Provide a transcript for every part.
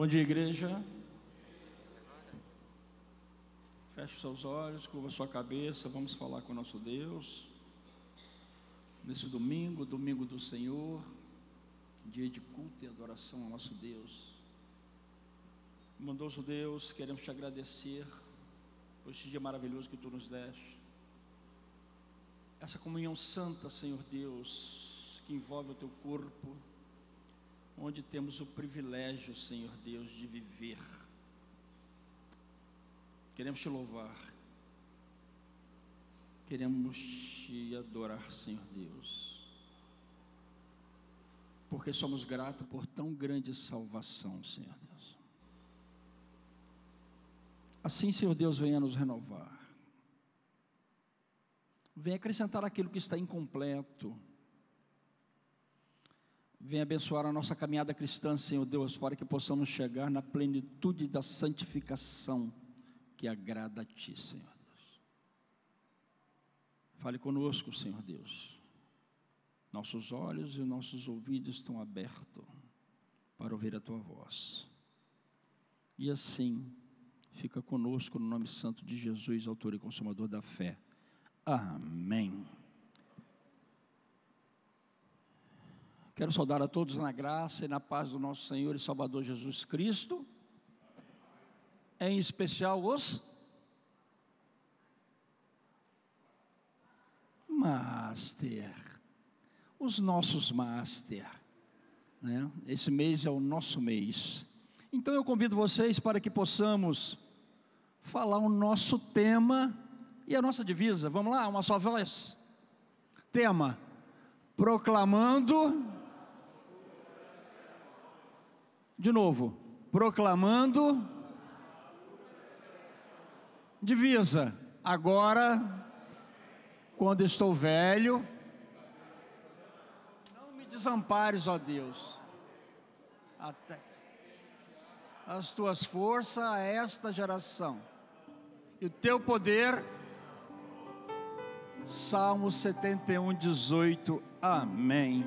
Bom dia, igreja. Feche seus olhos, curva sua cabeça, vamos falar com o nosso Deus. Nesse domingo, domingo do Senhor, dia de culto e adoração ao nosso Deus. Bondoso Deus, queremos te agradecer por este dia maravilhoso que tu nos deste. Essa comunhão santa, Senhor Deus, que envolve o teu corpo onde temos o privilégio, Senhor Deus, de viver. Queremos te louvar, queremos te adorar, Senhor Deus, porque somos gratos por tão grande salvação, Senhor Deus. Assim, Senhor Deus, venha nos renovar, venha acrescentar aquilo que está incompleto Vem abençoar a nossa caminhada cristã, Senhor Deus, para que possamos chegar na plenitude da santificação que agrada a Ti, Senhor Deus. Fale conosco, Senhor Deus. Nossos olhos e nossos ouvidos estão abertos para ouvir a Tua voz. E assim, fica conosco no nome santo de Jesus, autor e consumador da fé. Amém. Quero saudar a todos na graça e na paz do nosso Senhor e Salvador Jesus Cristo, em especial os Master, os nossos Master, né? Esse mês é o nosso mês. Então eu convido vocês para que possamos falar o nosso tema e a nossa divisa. Vamos lá, uma só voz. Tema: proclamando de novo, proclamando divisa. Agora, quando estou velho, não me desampares, ó Deus. Até as tuas forças a esta geração. E o teu poder Salmo 71, 18. Amém.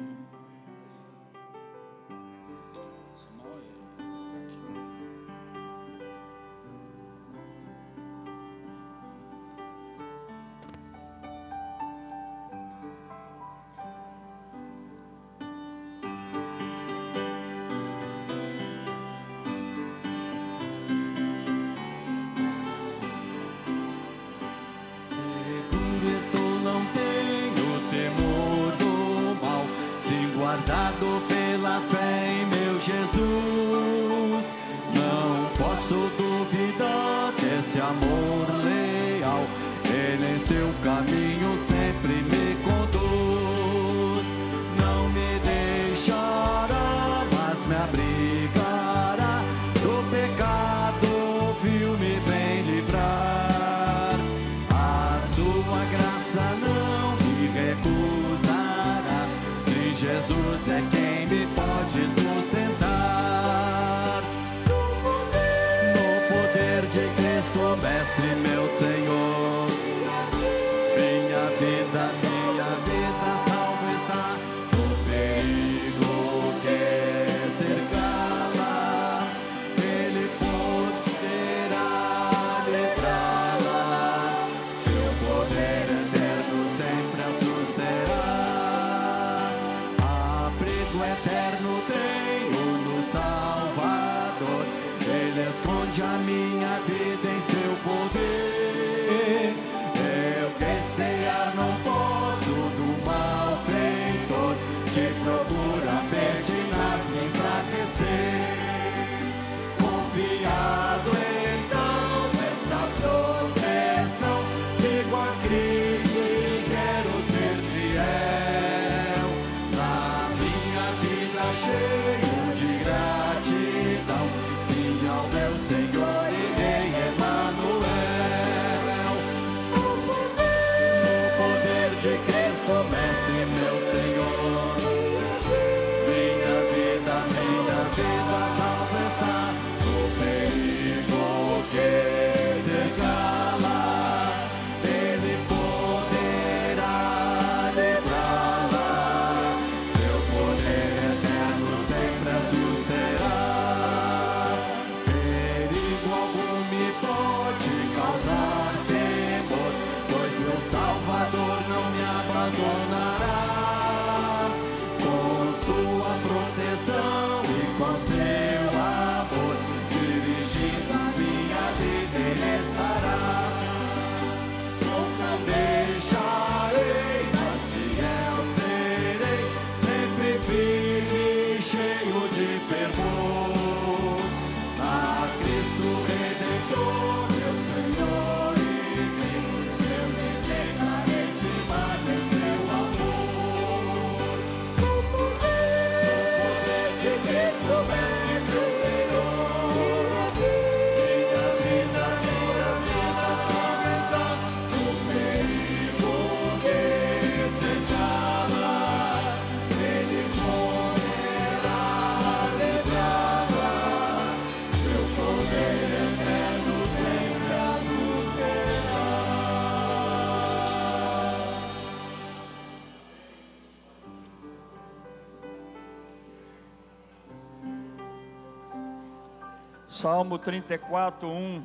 Salmo 34, 1,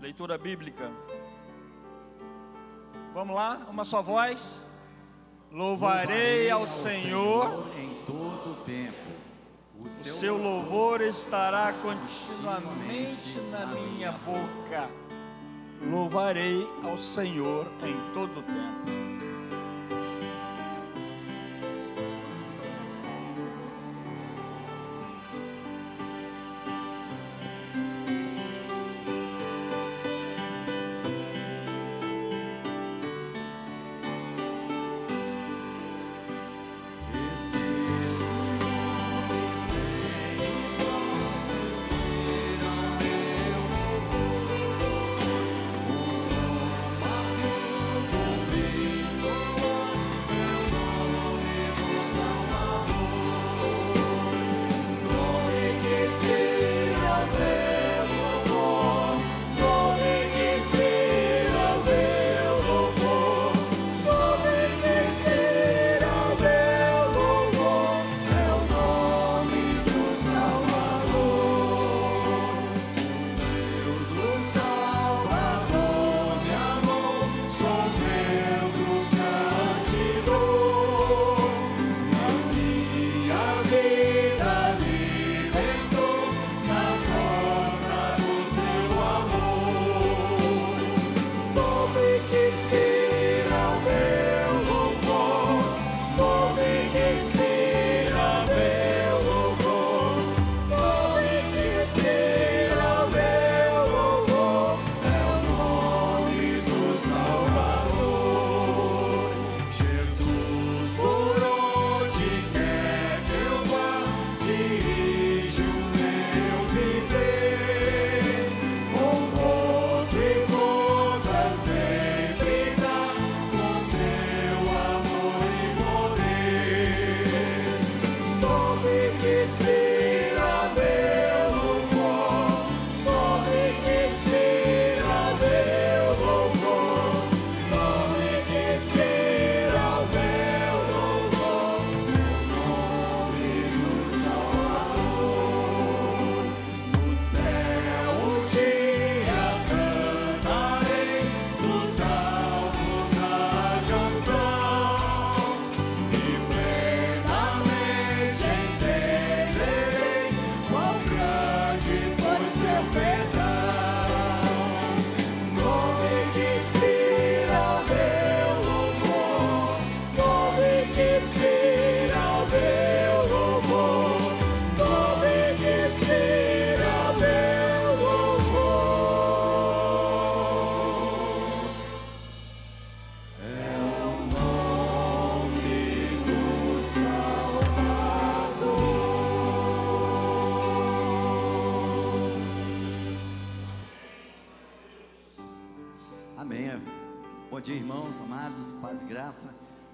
leitura bíblica. Vamos lá, uma só voz. Louvarei ao Senhor em todo o tempo. O seu louvor estará continuamente na minha boca. Louvarei ao Senhor em todo o tempo.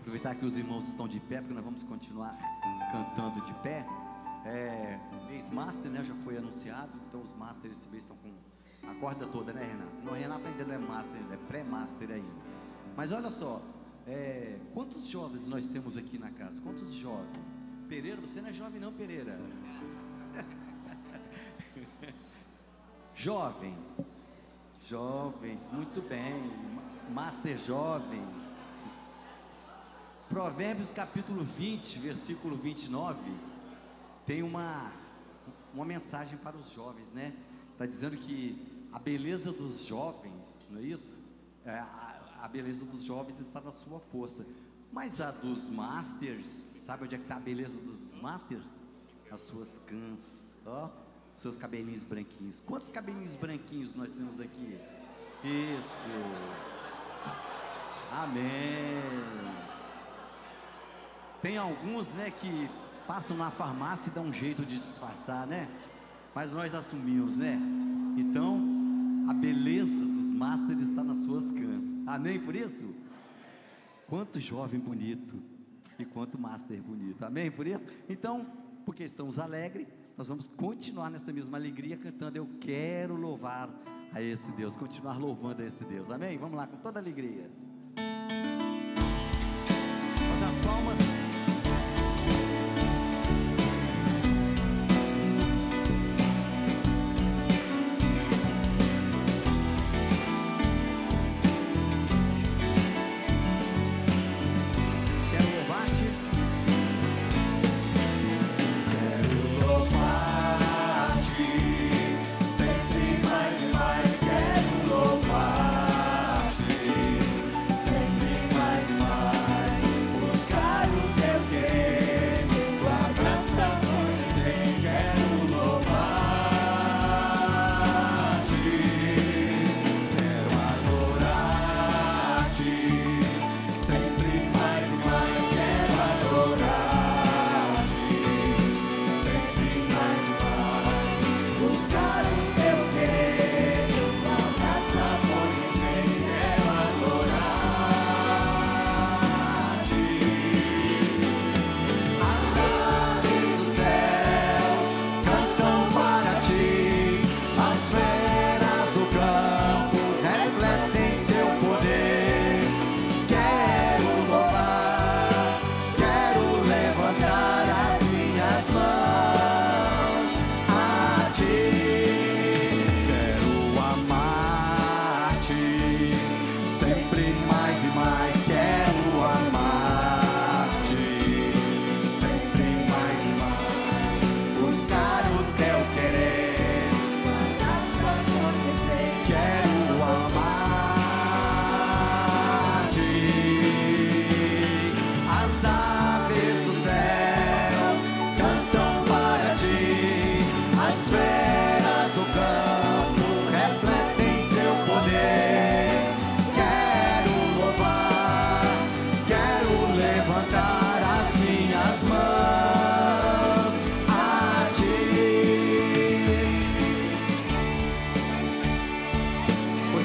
Aproveitar que os irmãos estão de pé, porque nós vamos continuar cantando de pé. É, mês master, né? Já foi anunciado, então os masters esse mês estão com a corda toda, né, Renato? Não, Renato ainda não é master, é pré-master ainda. Mas olha só, é, quantos jovens nós temos aqui na casa? Quantos jovens? Pereira, você não é jovem não, Pereira? jovens, jovens, muito bem, master jovem. Provérbios capítulo 20, versículo 29, tem uma, uma mensagem para os jovens, né? Está dizendo que a beleza dos jovens, não é isso? É, a, a, beleza dos jovens está na sua força. Mas a dos masters, sabe onde é que está a beleza dos masters? As suas cãs, ó, seus cabelinhos branquinhos. Quantos cabelinhos branquinhos nós temos aqui? Isso. Amém. Tem alguns, né, que passam na farmácia e dão um jeito de disfarçar, né? Mas nós assumimos, né? Então, a beleza dos masters está nas suas cãs. Amém por isso? Quanto jovem bonito e quanto master bonito. Amém por isso? Então, porque estamos alegres, nós vamos continuar nessa mesma alegria cantando Eu quero louvar a esse Deus, continuar louvando a esse Deus. Amém? Vamos lá com toda alegria.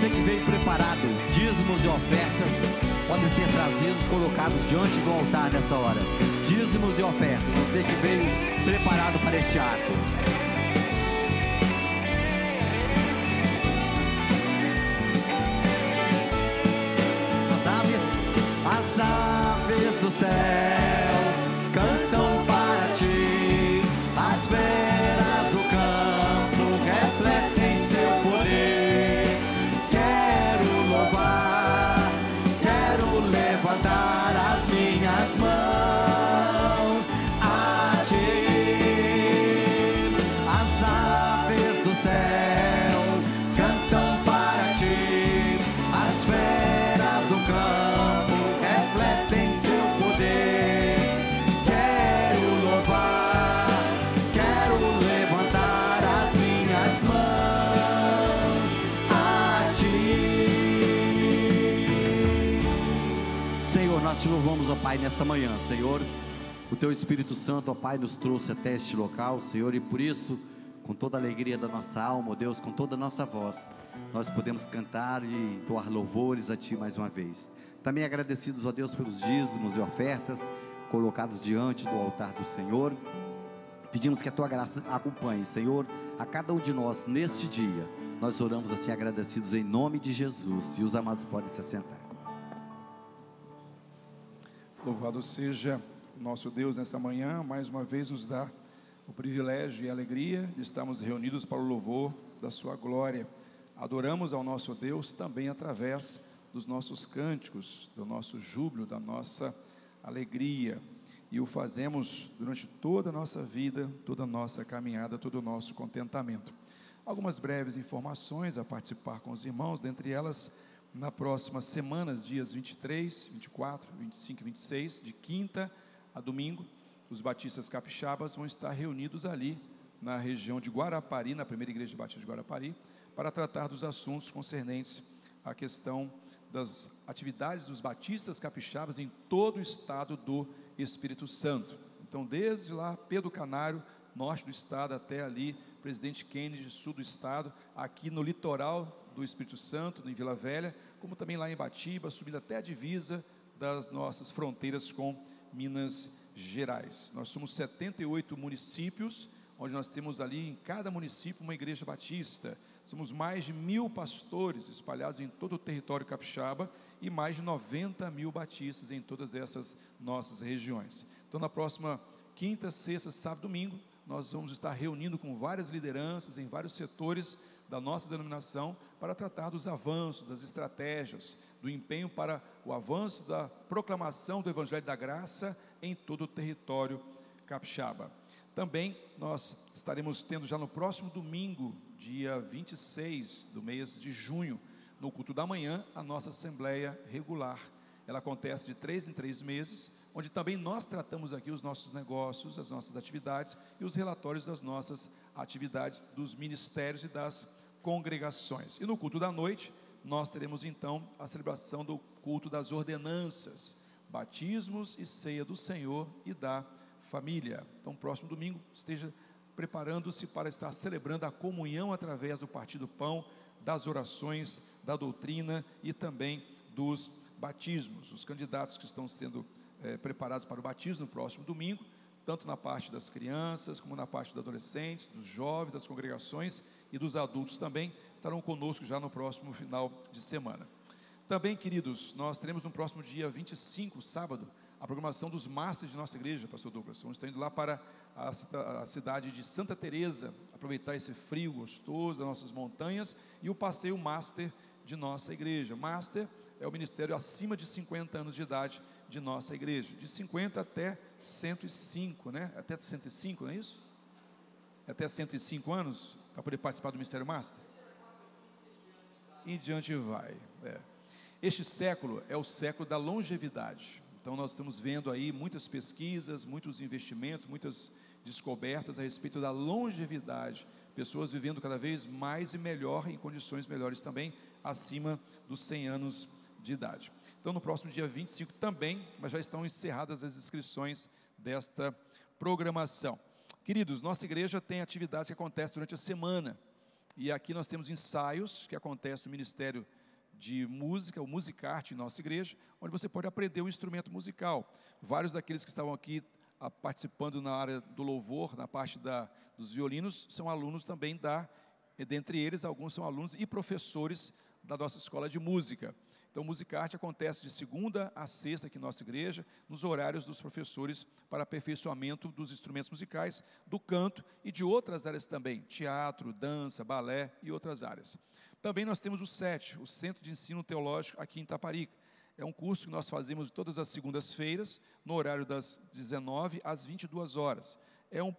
Você que veio preparado, dízimos e ofertas podem ser trazidos, colocados diante do altar nesta hora. Dízimos e ofertas. Você que veio preparado para este ato. Pai, nesta manhã, Senhor. O Teu Espírito Santo, ó Pai, nos trouxe até este local, Senhor, e por isso, com toda a alegria da nossa alma, ó Deus, com toda a nossa voz, nós podemos cantar e doar louvores a Ti mais uma vez. Também agradecidos, ó Deus, pelos dízimos e ofertas colocados diante do altar do Senhor. Pedimos que a Tua graça acompanhe, Senhor, a cada um de nós neste dia. Nós oramos assim agradecidos em nome de Jesus. E os amados podem se assentar. Louvado seja o nosso Deus nesta manhã, mais uma vez nos dá o privilégio e a alegria de estarmos reunidos para o louvor da Sua glória. Adoramos ao nosso Deus também através dos nossos cânticos, do nosso júbilo, da nossa alegria. E o fazemos durante toda a nossa vida, toda a nossa caminhada, todo o nosso contentamento. Algumas breves informações a participar com os irmãos, dentre elas na próxima semana, dias 23, 24, 25 e 26, de quinta a domingo, os batistas capixabas vão estar reunidos ali na região de Guarapari, na primeira igreja de Batista de Guarapari, para tratar dos assuntos concernentes à questão das atividades dos batistas capixabas em todo o estado do Espírito Santo. Então, desde lá, Pedro Canário, norte do estado, até ali, Presidente Kennedy, sul do estado, aqui no litoral do Espírito Santo, em Vila Velha, como também lá em Batiba, subindo até a divisa das nossas fronteiras com Minas Gerais. Nós somos 78 municípios, onde nós temos ali em cada município uma igreja batista. Somos mais de mil pastores espalhados em todo o território capixaba e mais de 90 mil batistas em todas essas nossas regiões. Então, na próxima quinta, sexta, sábado, domingo, nós vamos estar reunindo com várias lideranças em vários setores da nossa denominação para tratar dos avanços, das estratégias, do empenho para o avanço da proclamação do Evangelho da Graça em todo o território capixaba. Também nós estaremos tendo já no próximo domingo, dia 26 do mês de junho, no culto da manhã, a nossa assembleia regular. Ela acontece de três em três meses, onde também nós tratamos aqui os nossos negócios, as nossas atividades e os relatórios das nossas atividades dos ministérios e das congregações. E no culto da noite, nós teremos então a celebração do culto das ordenanças, batismos e ceia do Senhor e da família. Então, próximo domingo, esteja preparando-se para estar celebrando a comunhão através do partir do pão, das orações, da doutrina e também dos batismos. Os candidatos que estão sendo é, preparados para o batismo no próximo domingo tanto na parte das crianças, como na parte dos adolescentes, dos jovens, das congregações e dos adultos também, estarão conosco já no próximo final de semana. Também, queridos, nós teremos no próximo dia 25, sábado, a programação dos Masters de nossa igreja, pastor Douglas. Vamos estar indo lá para a, cidade de Santa Teresa, aproveitar esse frio gostoso das nossas montanhas e o passeio Master de nossa igreja. Master é o ministério acima de 50 anos de idade de nossa igreja, de 50 até 105, né? Até 105, não é isso? Até 105 anos para poder participar do Ministério Master. E diante vai. É. Este século é o século da longevidade. Então nós estamos vendo aí muitas pesquisas, muitos investimentos, muitas descobertas a respeito da longevidade. Pessoas vivendo cada vez mais e melhor, em condições melhores também, acima dos 100 anos de idade. Então, no próximo dia 25 também, mas já estão encerradas as inscrições desta programação. Queridos, nossa igreja tem atividades que acontecem durante a semana. E aqui nós temos ensaios que acontecem no Ministério de Música, o Musicarte em nossa igreja, onde você pode aprender o instrumento musical. Vários daqueles que estavam aqui a, participando na área do louvor, na parte da, dos violinos, são alunos também da, dentre eles, alguns são alunos e professores da nossa escola de música. Então, Musicarte acontece de segunda a sexta aqui na nossa igreja, nos horários dos professores para aperfeiçoamento dos instrumentos musicais, do canto e de outras áreas também, teatro, dança, balé e outras áreas. Também nós temos o SET, o Centro de Ensino Teológico aqui em Taparica. É um curso que nós fazemos todas as segundas-feiras, no horário das 19 às 22 horas. É um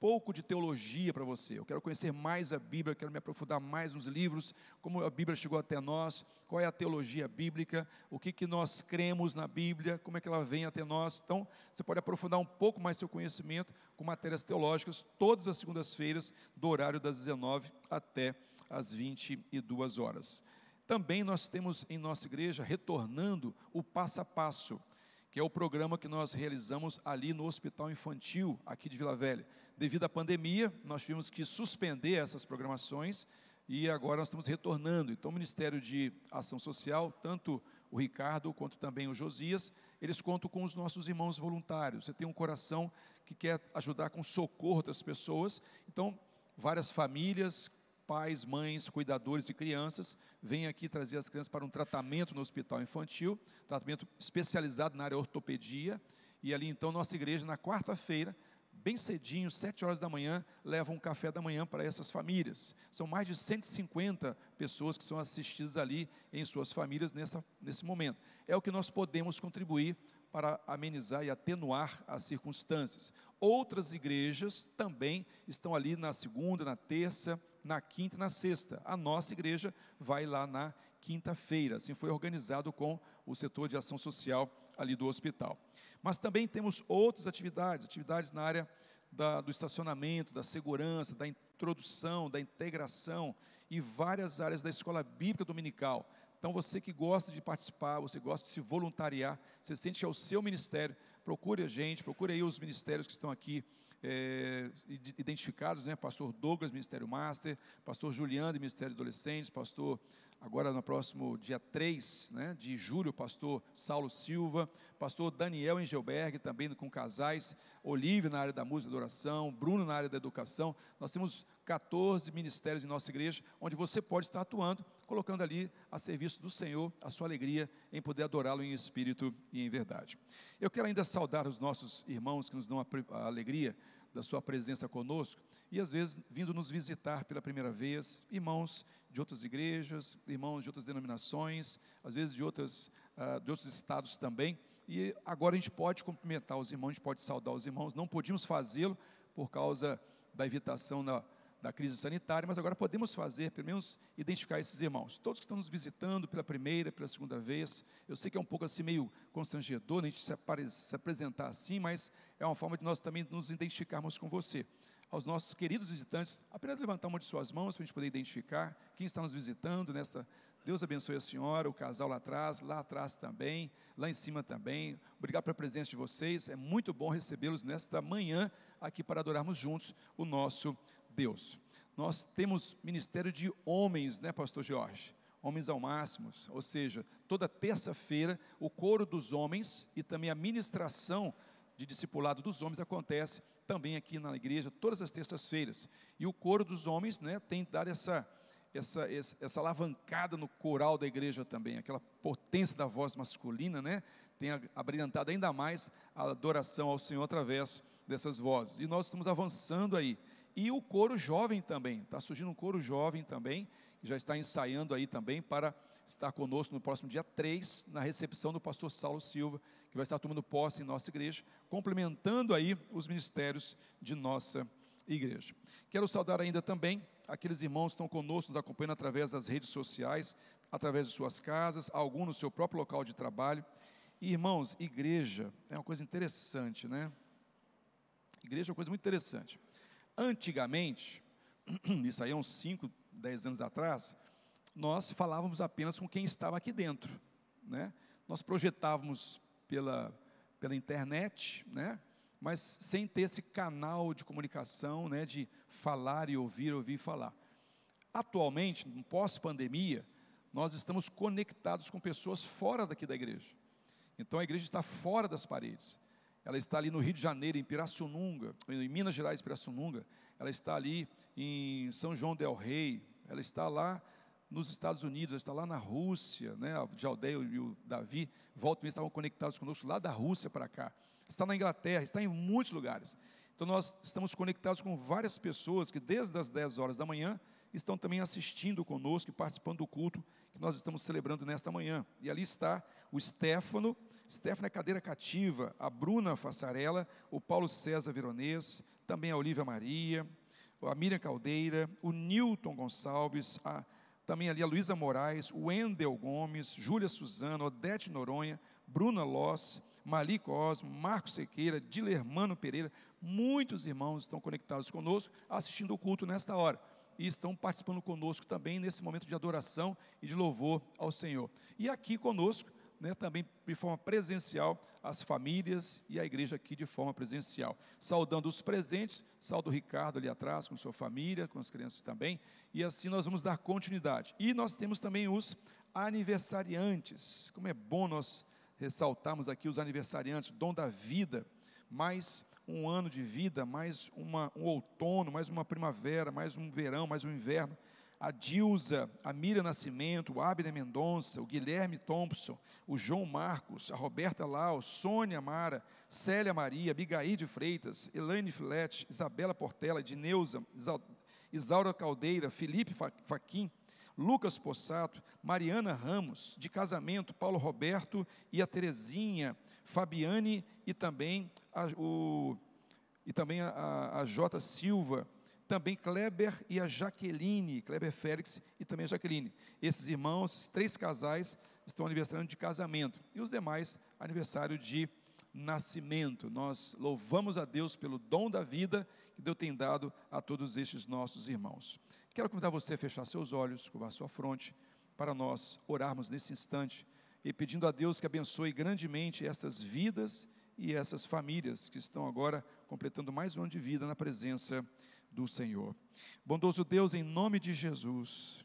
pouco de teologia para você. Eu quero conhecer mais a Bíblia, quero me aprofundar mais nos livros, como a Bíblia chegou até nós, qual é a teologia bíblica, o que, que nós cremos na Bíblia, como é que ela vem até nós. Então, você pode aprofundar um pouco mais seu conhecimento com matérias teológicas, todas as segundas-feiras, do horário das 19 até as 22 horas. Também nós temos em nossa igreja retornando o passo a passo que é o programa que nós realizamos ali no Hospital Infantil, aqui de Vila Velha. Devido à pandemia, nós tivemos que suspender essas programações e agora nós estamos retornando. Então, o Ministério de Ação Social, tanto o Ricardo quanto também o Josias, eles contam com os nossos irmãos voluntários. Você tem um coração que quer ajudar com socorro das pessoas, então, várias famílias pais, mães, cuidadores e crianças vêm aqui trazer as crianças para um tratamento no hospital infantil, tratamento especializado na área ortopedia. E ali então nossa igreja na quarta-feira, bem cedinho, sete horas da manhã, leva um café da manhã para essas famílias. São mais de 150 pessoas que são assistidas ali em suas famílias nessa, nesse momento. É o que nós podemos contribuir para amenizar e atenuar as circunstâncias. Outras igrejas também estão ali na segunda, na terça, na quinta e na sexta. A nossa igreja vai lá na quinta-feira. Assim foi organizado com o setor de ação social ali do hospital. Mas também temos outras atividades, atividades na área da, do estacionamento, da segurança, da introdução, da integração e várias áreas da escola bíblica dominical. Então, você que gosta de participar, você gosta de se voluntariar, você sente que é o seu ministério, procure a gente, procure aí os ministérios que estão aqui é, identificados, né? Pastor Douglas, Ministério Master, Pastor Juliano, Ministério Adolescentes, Pastor, agora no próximo dia 3 né, de julho, Pastor Saulo Silva, Pastor Daniel Engelberg, também com casais, Olívia na área da música e adoração, Bruno na área da educação. Nós temos 14 ministérios em nossa igreja, onde você pode estar atuando, colocando ali a serviço do Senhor a sua alegria em poder adorá-lo em espírito e em verdade. Eu quero ainda saudar os nossos irmãos que nos dão a alegria da sua presença conosco e às vezes vindo nos visitar pela primeira vez, irmãos de outras igrejas, irmãos de outras denominações, às vezes de, outras, uh, de outros estados também. E agora a gente pode cumprimentar os irmãos, a gente pode saudar os irmãos, não podíamos fazê-lo por causa da evitação na da crise sanitária, mas agora podemos fazer, pelo menos, identificar esses irmãos. Todos que estão nos visitando pela primeira, pela segunda vez, eu sei que é um pouco assim meio constrangedor a gente se, se apresentar assim, mas é uma forma de nós também nos identificarmos com você. Aos nossos queridos visitantes, apenas levantar uma de suas mãos para a gente poder identificar quem está nos visitando nesta. Deus abençoe a senhora, o casal lá atrás, lá atrás também, lá em cima também. Obrigado pela presença de vocês. É muito bom recebê-los nesta manhã aqui para adorarmos juntos o nosso Deus. Nós temos ministério de homens, né, pastor Jorge? Homens ao máximo, ou seja, toda terça-feira o coro dos homens e também a ministração de discipulado dos homens acontece também aqui na igreja todas as terças-feiras. E o coro dos homens, né, tem dado essa essa, essa, essa alavancada no coral da igreja também, aquela potência da voz masculina, né? Tem abrilhantado ainda mais a adoração ao Senhor através dessas vozes. E nós estamos avançando aí. E o coro jovem também, está surgindo um coro jovem também, que já está ensaiando aí também para estar conosco no próximo dia 3, na recepção do pastor Saulo Silva, que vai estar tomando posse em nossa igreja, complementando aí os ministérios de nossa igreja. Quero saudar ainda também aqueles irmãos que estão conosco, nos acompanhando através das redes sociais, através de suas casas, alguns no seu próprio local de trabalho. E, irmãos, igreja é uma coisa interessante, né? Igreja é uma coisa muito interessante. Antigamente, isso aí é uns 5, 10 anos atrás, nós falávamos apenas com quem estava aqui dentro, né? Nós projetávamos pela, pela internet, né? Mas sem ter esse canal de comunicação, né? De falar e ouvir, ouvir e falar. Atualmente, pós-pandemia, nós estamos conectados com pessoas fora daqui da igreja. Então a igreja está fora das paredes. Ela está ali no Rio de Janeiro, em Pirassununga, em Minas Gerais, Pirassununga. Ela está ali em São João del Rei. Ela está lá nos Estados Unidos, ela está lá na Rússia, né? De Aldeia e o Davi, volta e estavam conectados conosco lá da Rússia para cá. Está na Inglaterra, está em muitos lugares. Então nós estamos conectados com várias pessoas que desde as 10 horas da manhã estão também assistindo conosco e participando do culto que nós estamos celebrando nesta manhã. E ali está o Stefano, Stefano é cadeira cativa, a Bruna Fassarella, o Paulo César Veronês, também a Olivia Maria, a Miriam Caldeira, o Newton Gonçalves, a, também ali a Luísa Moraes, o Wendel Gomes, Júlia Suzano, Odete Noronha, Bruna Loss, Mali Cosmo, Marcos Sequeira, Dilermano Pereira, muitos irmãos estão conectados conosco, assistindo o culto nesta hora e estão participando conosco também nesse momento de adoração e de louvor ao Senhor. E aqui conosco, né, também de forma presencial, as famílias e a igreja aqui de forma presencial. Saudando os presentes, saldo o Ricardo ali atrás com sua família, com as crianças também, e assim nós vamos dar continuidade. E nós temos também os aniversariantes. Como é bom nós ressaltarmos aqui os aniversariantes, dom da vida, mais um ano de vida, mais uma, um outono, mais uma primavera, mais um verão, mais um inverno. A Dilza, a Miriam Nascimento, o Abner Mendonça, o Guilherme Thompson, o João Marcos, a Roberta Lau, Sônia Mara, Célia Maria, Abigail de Freitas, Elaine Filete, Isabela Portela, Dineuza, Isaura Caldeira, Felipe Faquim, Lucas Possato, Mariana Ramos, de casamento, Paulo Roberto e a Terezinha, Fabiane e também a, o, e também a, a J. Silva, também Kleber e a Jaqueline, Kleber Félix e também a Jaqueline. Esses irmãos, esses três casais, estão aniversariando de casamento. E os demais, aniversário de nascimento. Nós louvamos a Deus pelo dom da vida que Deus tem dado a todos estes nossos irmãos. Quero convidar você a fechar seus olhos, curvar sua fronte, para nós orarmos nesse instante e pedindo a Deus que abençoe grandemente essas vidas e essas famílias que estão agora completando mais um ano de vida na presença do Senhor. Bondoso Deus, em nome de Jesus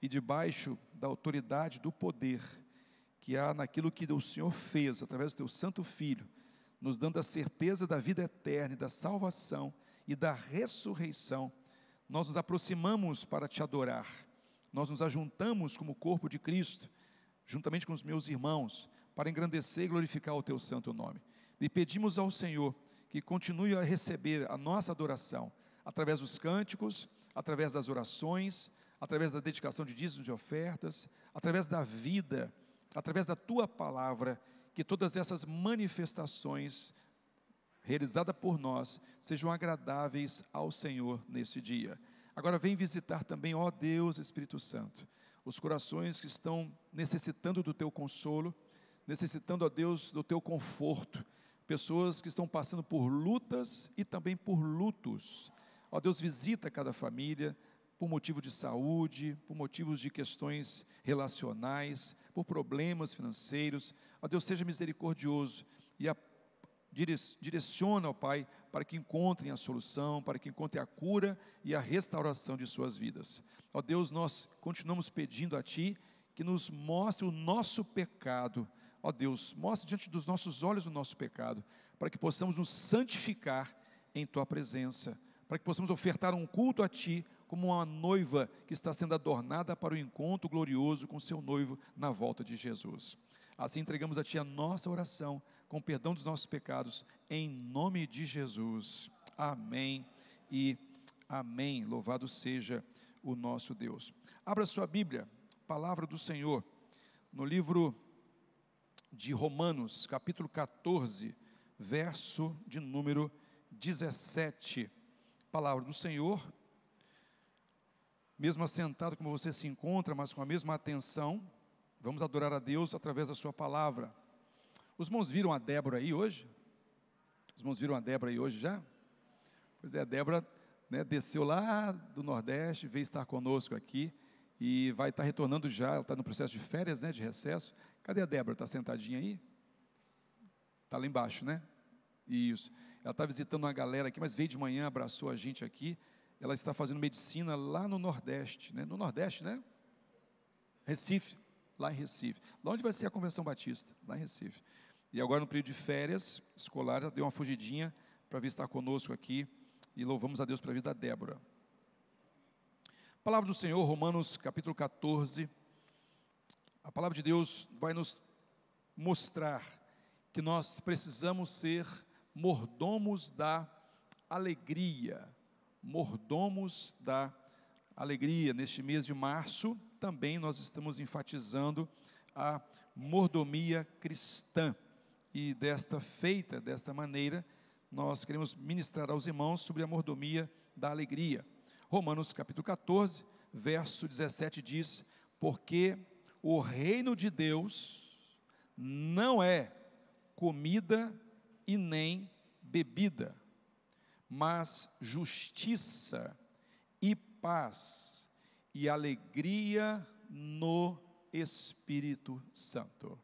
e debaixo da autoridade do poder que há naquilo que o Senhor fez através do teu santo filho, nos dando a certeza da vida eterna e da salvação e da ressurreição, nós nos aproximamos para te adorar. Nós nos ajuntamos como corpo de Cristo, juntamente com os meus irmãos, para engrandecer e glorificar o teu santo nome. E pedimos ao Senhor que continue a receber a nossa adoração através dos cânticos, através das orações, através da dedicação de dízimos e ofertas, através da vida, através da tua palavra, que todas essas manifestações realizadas por nós sejam agradáveis ao Senhor nesse dia. Agora vem visitar também, ó Deus Espírito Santo, os corações que estão necessitando do teu consolo, necessitando, ó Deus, do teu conforto, pessoas que estão passando por lutas e também por lutos. Ó Deus, visita cada família por motivo de saúde, por motivos de questões relacionais, por problemas financeiros. Ó Deus, seja misericordioso e a direciona, ó Pai, para que encontrem a solução, para que encontrem a cura e a restauração de suas vidas. Ó Deus, nós continuamos pedindo a Ti que nos mostre o nosso pecado, Ó Deus, mostre diante dos nossos olhos o nosso pecado, para que possamos nos santificar em Tua presença, para que possamos ofertar um culto a Ti, como uma noiva que está sendo adornada para o encontro glorioso com seu noivo na volta de Jesus. Assim entregamos a Ti a nossa oração, com perdão dos nossos pecados, em nome de Jesus. Amém e amém. Louvado seja o nosso Deus. Abra sua Bíblia, palavra do Senhor, no livro de Romanos, capítulo 14, verso de número 17. Palavra do Senhor, mesmo assentado como você se encontra, mas com a mesma atenção, vamos adorar a Deus através da Sua palavra. Os irmãos viram a Débora aí hoje? Os irmãos viram a Débora aí hoje já? Pois é, a Débora né, desceu lá do Nordeste, veio estar conosco aqui e vai estar retornando já, ela está no processo de férias, né, de recesso, Cadê a Débora? Está sentadinha aí? Está lá embaixo, né? Isso. Ela está visitando uma galera aqui, mas veio de manhã, abraçou a gente aqui. ela está fazendo medicina lá no Nordeste, né? No Nordeste, né? Recife, lá em Recife. Lá onde vai ser a Convenção Batista, lá em Recife. E agora no período de férias escolar, ela deu uma fugidinha para vir estar conosco aqui e louvamos a Deus pela vida da Débora. Palavra do Senhor, Romanos capítulo 14. A palavra de Deus vai nos mostrar que nós precisamos ser mordomos da alegria. Mordomos da alegria. Neste mês de março, também nós estamos enfatizando a mordomia cristã. E desta feita, desta maneira, nós queremos ministrar aos irmãos sobre a mordomia da alegria. Romanos capítulo 14, verso 17 diz: Porque o reino de Deus não é comida e nem bebida, mas justiça e paz e alegria no Espírito Santo.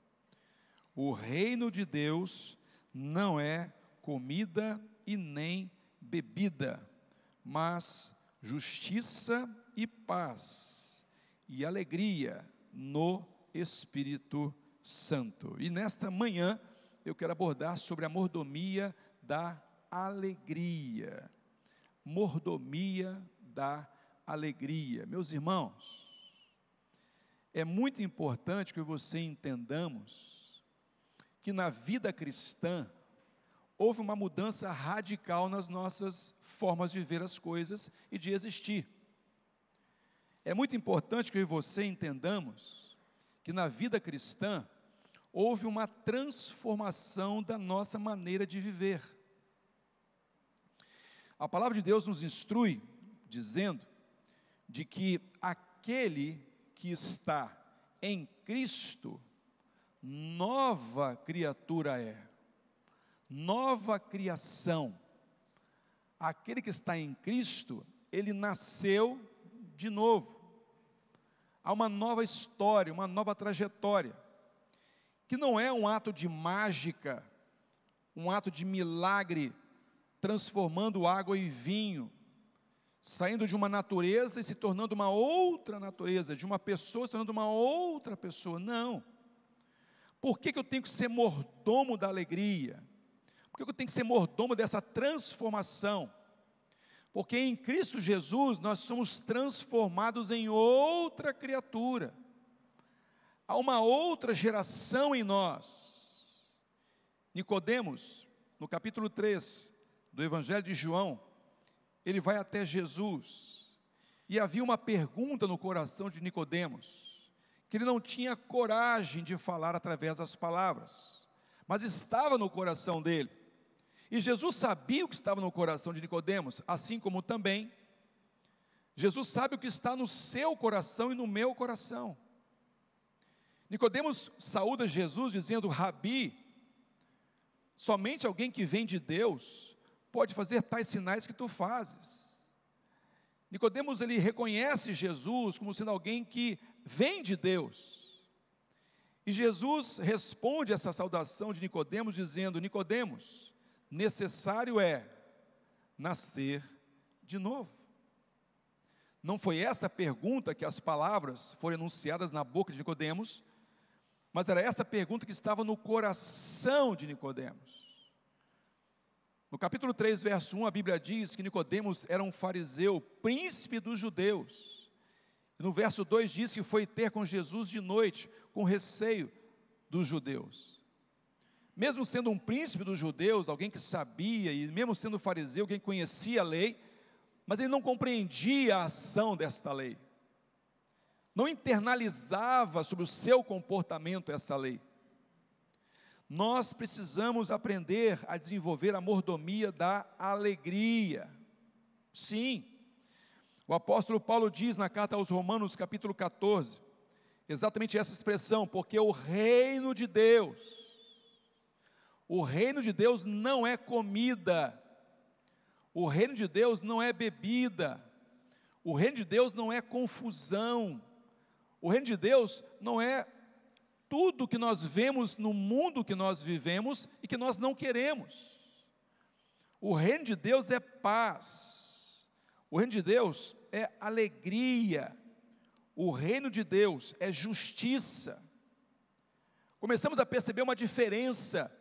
O reino de Deus não é comida e nem bebida, mas justiça e paz e alegria no Espírito Santo. E nesta manhã eu quero abordar sobre a mordomia da alegria. Mordomia da alegria. Meus irmãos, é muito importante que você entendamos que na vida cristã houve uma mudança radical nas nossas formas de ver as coisas e de existir. É muito importante que eu e você entendamos que na vida cristã houve uma transformação da nossa maneira de viver. A palavra de Deus nos instrui dizendo de que aquele que está em Cristo, nova criatura é, nova criação. Aquele que está em Cristo, ele nasceu de novo. Há uma nova história, uma nova trajetória, que não é um ato de mágica, um ato de milagre, transformando água em vinho, saindo de uma natureza e se tornando uma outra natureza, de uma pessoa se tornando uma outra pessoa. Não. Por que, que eu tenho que ser mordomo da alegria? Por que, que eu tenho que ser mordomo dessa transformação? Porque em Cristo Jesus nós somos transformados em outra criatura. Há uma outra geração em nós. Nicodemos, no capítulo 3 do Evangelho de João, ele vai até Jesus. E havia uma pergunta no coração de Nicodemos, que ele não tinha coragem de falar através das palavras, mas estava no coração dele. E Jesus sabia o que estava no coração de Nicodemos, assim como também Jesus sabe o que está no seu coração e no meu coração. Nicodemos saúda Jesus dizendo: Rabi, somente alguém que vem de Deus pode fazer tais sinais que tu fazes. Nicodemos ele reconhece Jesus como sendo alguém que vem de Deus. E Jesus responde essa saudação de Nicodemos dizendo: Nicodemos, necessário é nascer de novo. Não foi essa pergunta que as palavras foram enunciadas na boca de Nicodemos, mas era essa pergunta que estava no coração de Nicodemos. No capítulo 3, verso 1, a Bíblia diz que Nicodemos era um fariseu, príncipe dos judeus. No verso 2 diz que foi ter com Jesus de noite, com receio dos judeus mesmo sendo um príncipe dos judeus, alguém que sabia, e mesmo sendo fariseu, alguém que conhecia a lei, mas ele não compreendia a ação desta lei, não internalizava sobre o seu comportamento essa lei. Nós precisamos aprender a desenvolver a mordomia da alegria. Sim, o apóstolo Paulo diz na carta aos Romanos, capítulo 14, exatamente essa expressão, porque o reino de Deus, o reino de Deus não é comida, o reino de Deus não é bebida, o reino de Deus não é confusão, o reino de Deus não é tudo que nós vemos no mundo que nós vivemos e que nós não queremos. O reino de Deus é paz, O reino de Deus é alegria. O reino de Deus é justiça. Começamos a perceber uma diferença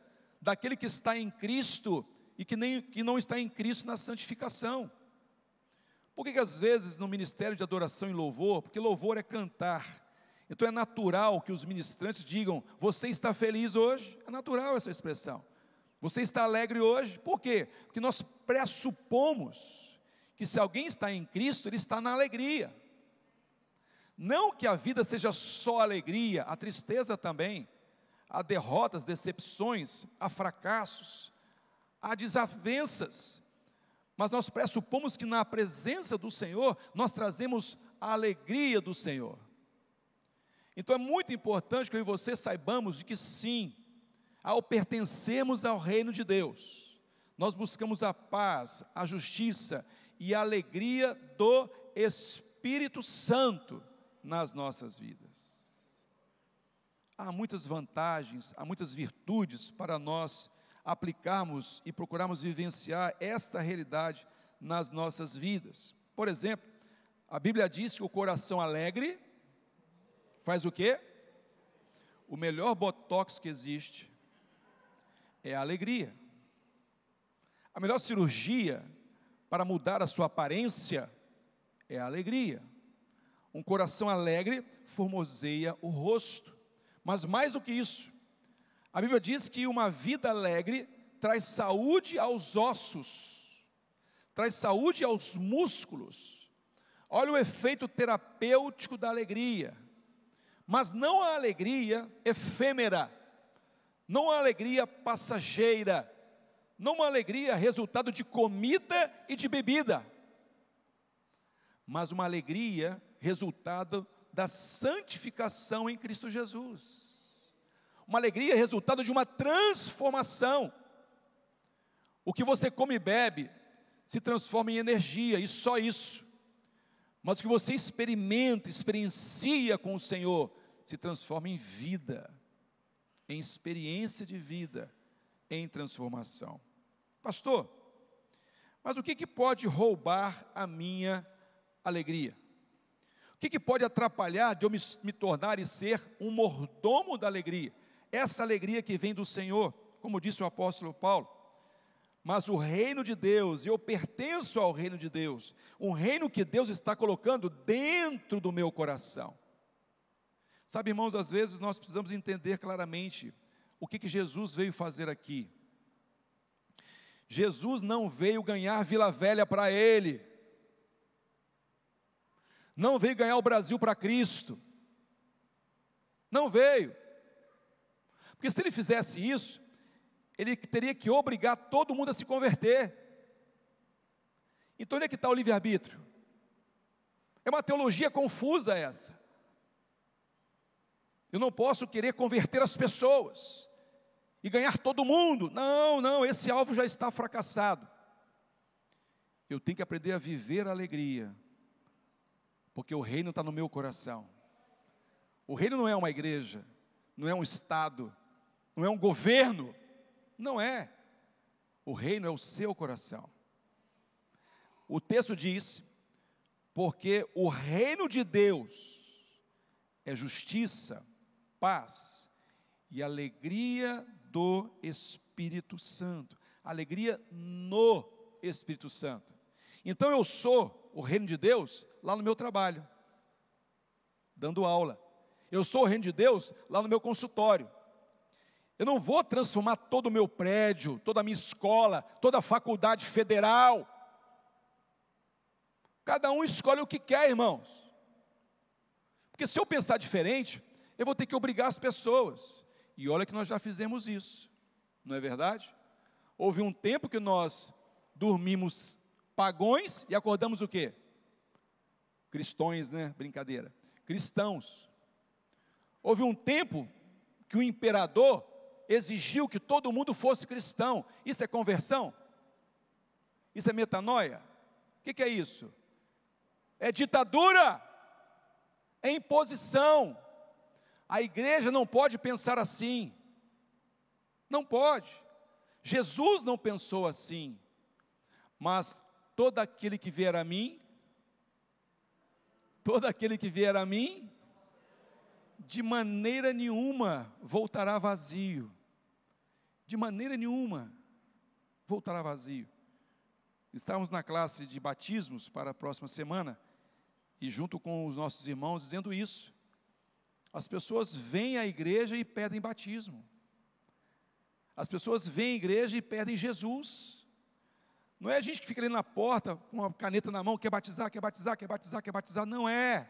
daquele que está em Cristo e que, nem, que não está em Cristo na santificação. Por que, que às vezes no ministério de adoração e louvor, porque louvor é cantar, então é natural que os ministrantes digam: Você está feliz hoje? É natural essa expressão. Você está alegre hoje? Por quê? Porque nós pressupomos que se alguém está em Cristo, ele está na alegria. Não que a vida seja só alegria, a tristeza também, há derrotas, decepções, há fracassos, há desavenças. Mas nós pressupomos que na presença do Senhor, nós trazemos a alegria do Senhor. Então é muito importante que eu e você saibamos de que sim, ao pertencermos ao reino de Deus, nós buscamos a paz, a justiça e a alegria do Espírito Santo nas nossas vidas. Há muitas vantagens, há muitas virtudes para nós aplicarmos e procurarmos vivenciar esta realidade nas nossas vidas. Por exemplo, a Bíblia diz que o coração alegre Faz o quê? O melhor botox que existe é a alegria. A melhor cirurgia para mudar a sua aparência é a alegria. Um coração alegre formoseia o rosto. Mas mais do que isso, a Bíblia diz que uma vida alegre traz saúde aos ossos, traz saúde aos músculos. Olha o efeito terapêutico da alegria mas não a alegria efêmera, não a alegria passageira, não uma alegria resultado de comida e de bebida, mas uma alegria resultado da santificação em Cristo Jesus. Uma alegria resultado de uma transformação. O que você come e bebe se transforma em energia, e só isso. Mas o que você experimenta, experiencia com o Senhor, se transforma em vida, em experiência de vida, em transformação. Pastor, mas o que, que pode roubar a minha alegria? O que, que pode atrapalhar de eu me, me tornar e ser um mordomo da alegria? Essa alegria que vem do Senhor, como disse o apóstolo Paulo, mas o reino de Deus, eu pertenço ao reino de Deus, um reino que Deus está colocando dentro do meu coração. Sabe, irmãos, às vezes nós precisamos entender claramente o que, que Jesus veio fazer aqui. Jesus não veio ganhar Vila Velha para Ele, não veio ganhar o Brasil para Cristo, não veio, porque se ele fizesse isso, ele teria que obrigar todo mundo a se converter. Então onde é que está o livre-arbítrio? É uma teologia confusa essa. Eu não posso querer converter as pessoas e ganhar todo mundo. Não, não, esse alvo já está fracassado. Eu tenho que aprender a viver a alegria, porque o reino está no meu coração. O reino não é uma igreja, não é um estado, não é um governo, não é. O reino é o seu coração. O texto diz: porque o reino de Deus é justiça, paz e alegria do Espírito Santo. Alegria no Espírito Santo. Então eu sou o reino de Deus lá no meu trabalho, dando aula. Eu sou o reino de Deus lá no meu consultório. Eu não vou transformar todo o meu prédio, toda a minha escola, toda a faculdade federal. Cada um escolhe o que quer, irmãos. Porque se eu pensar diferente, eu vou ter que obrigar as pessoas. E olha que nós já fizemos isso, não é verdade? Houve um tempo que nós dormimos pagões e acordamos o quê? Cristões, né? Brincadeira. Cristãos. Houve um tempo que o imperador exigiu que todo mundo fosse cristão. Isso é conversão? Isso é metanoia? O que, que é isso? É ditadura, é imposição, a igreja não pode pensar assim. Não pode. Jesus não pensou assim. Mas todo aquele que vier a mim, todo aquele que vier a mim, de maneira nenhuma voltará vazio. De maneira nenhuma voltará vazio. Estávamos na classe de batismos para a próxima semana e junto com os nossos irmãos dizendo isso. As pessoas vêm à igreja e pedem batismo. As pessoas vêm à igreja e pedem Jesus. Não é a gente que fica ali na porta com uma caneta na mão, quer batizar, quer batizar, quer batizar, quer batizar. Não é.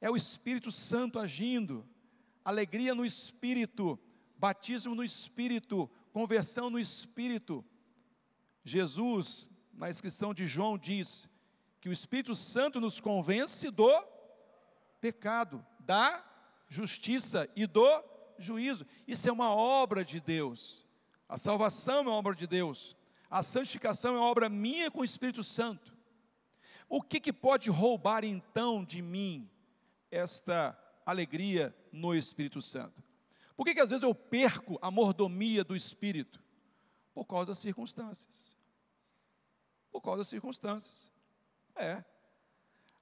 É o Espírito Santo agindo. Alegria no Espírito, batismo no Espírito, conversão no Espírito. Jesus, na inscrição de João, diz que o Espírito Santo nos convence do pecado, da justiça e do juízo. Isso é uma obra de Deus. A salvação é uma obra de Deus. A santificação é obra minha com o Espírito Santo. O que, que pode roubar então de mim esta alegria no Espírito Santo? Por que, que às vezes eu perco a mordomia do Espírito? Por causa das circunstâncias. Por causa das circunstâncias. É.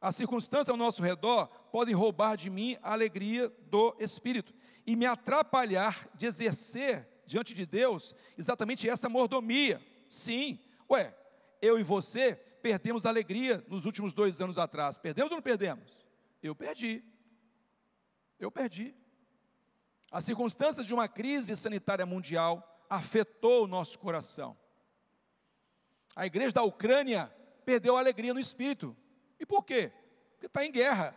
As circunstâncias ao nosso redor podem roubar de mim a alegria do Espírito e me atrapalhar de exercer diante de Deus exatamente essa mordomia. Sim, ué, eu e você perdemos a alegria nos últimos dois anos atrás. Perdemos ou não perdemos? Eu perdi. Eu perdi. As circunstâncias de uma crise sanitária mundial afetou o nosso coração. A igreja da Ucrânia perdeu a alegria no espírito. E por quê? Porque está em guerra.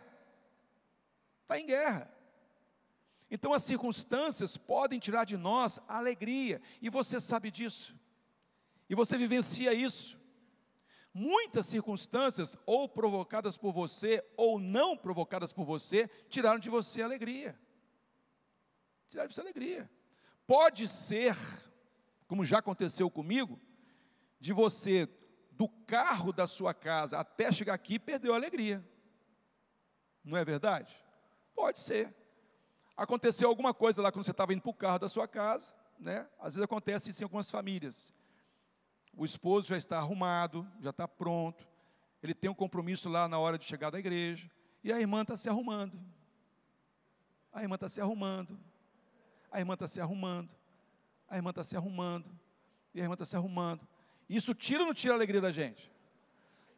Está em guerra. Então as circunstâncias podem tirar de nós a alegria, e você sabe disso. E você vivencia isso. Muitas circunstâncias, ou provocadas por você, ou não provocadas por você, tiraram de você a alegria. Tiraram de você a alegria. Pode ser, como já aconteceu comigo, de você, do carro da sua casa até chegar aqui, perdeu a alegria. Não é verdade? Pode ser. Aconteceu alguma coisa lá quando você estava indo para o carro da sua casa, né? Às vezes acontece isso em algumas famílias o esposo já está arrumado, já está pronto, ele tem um compromisso lá na hora de chegar da igreja, e a irmã está se arrumando. A irmã está se arrumando, a irmã está se arrumando, a irmã está se arrumando, e a irmã está se arrumando. Isso tira ou não tira a alegria da gente?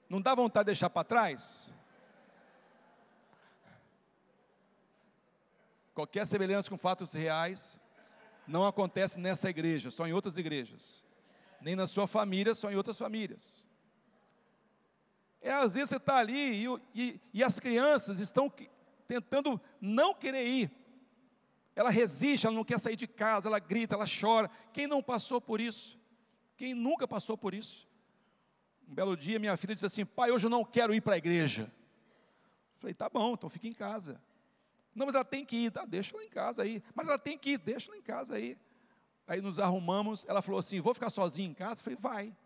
Não dá vontade de deixar para trás? Qualquer semelhança com fatos reais não acontece nessa igreja, só em outras igrejas nem na sua família, só em outras famílias. É, às vezes você está ali e, e, e, as crianças estão tentando não querer ir. Ela resiste, ela não quer sair de casa, ela grita, ela chora. Quem não passou por isso? Quem nunca passou por isso? Um belo dia minha filha disse assim: Pai, hoje eu não quero ir para a igreja. falei: Tá bom, então fica em casa. Não, mas ela tem que ir, tá, deixa ela em casa aí. Mas ela tem que ir, deixa ela em casa aí. Aí nos arrumamos, ela falou assim: vou ficar sozinha em casa? Eu falei, vai.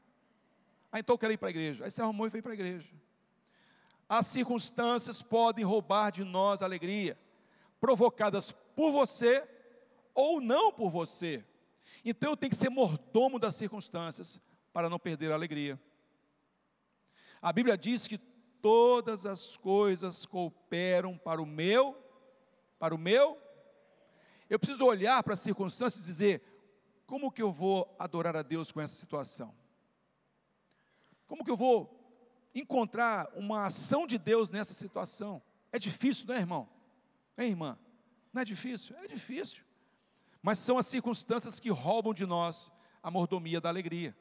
Aí então eu quero ir para a igreja. Aí se arrumou e foi para a igreja. As circunstâncias podem roubar de nós a alegria, provocadas por você ou não por você. Então eu tenho que ser mordomo das circunstâncias para não perder a alegria. A Bíblia diz que todas as coisas cooperam para o meu, para o meu. Eu preciso olhar para as circunstâncias e dizer: como que eu vou adorar a Deus com essa situação? Como que eu vou encontrar uma ação de Deus nessa situação? É difícil, não é, irmão? É, irmã? Não é difícil? É difícil. Mas são as circunstâncias que roubam de nós a mordomia da alegria,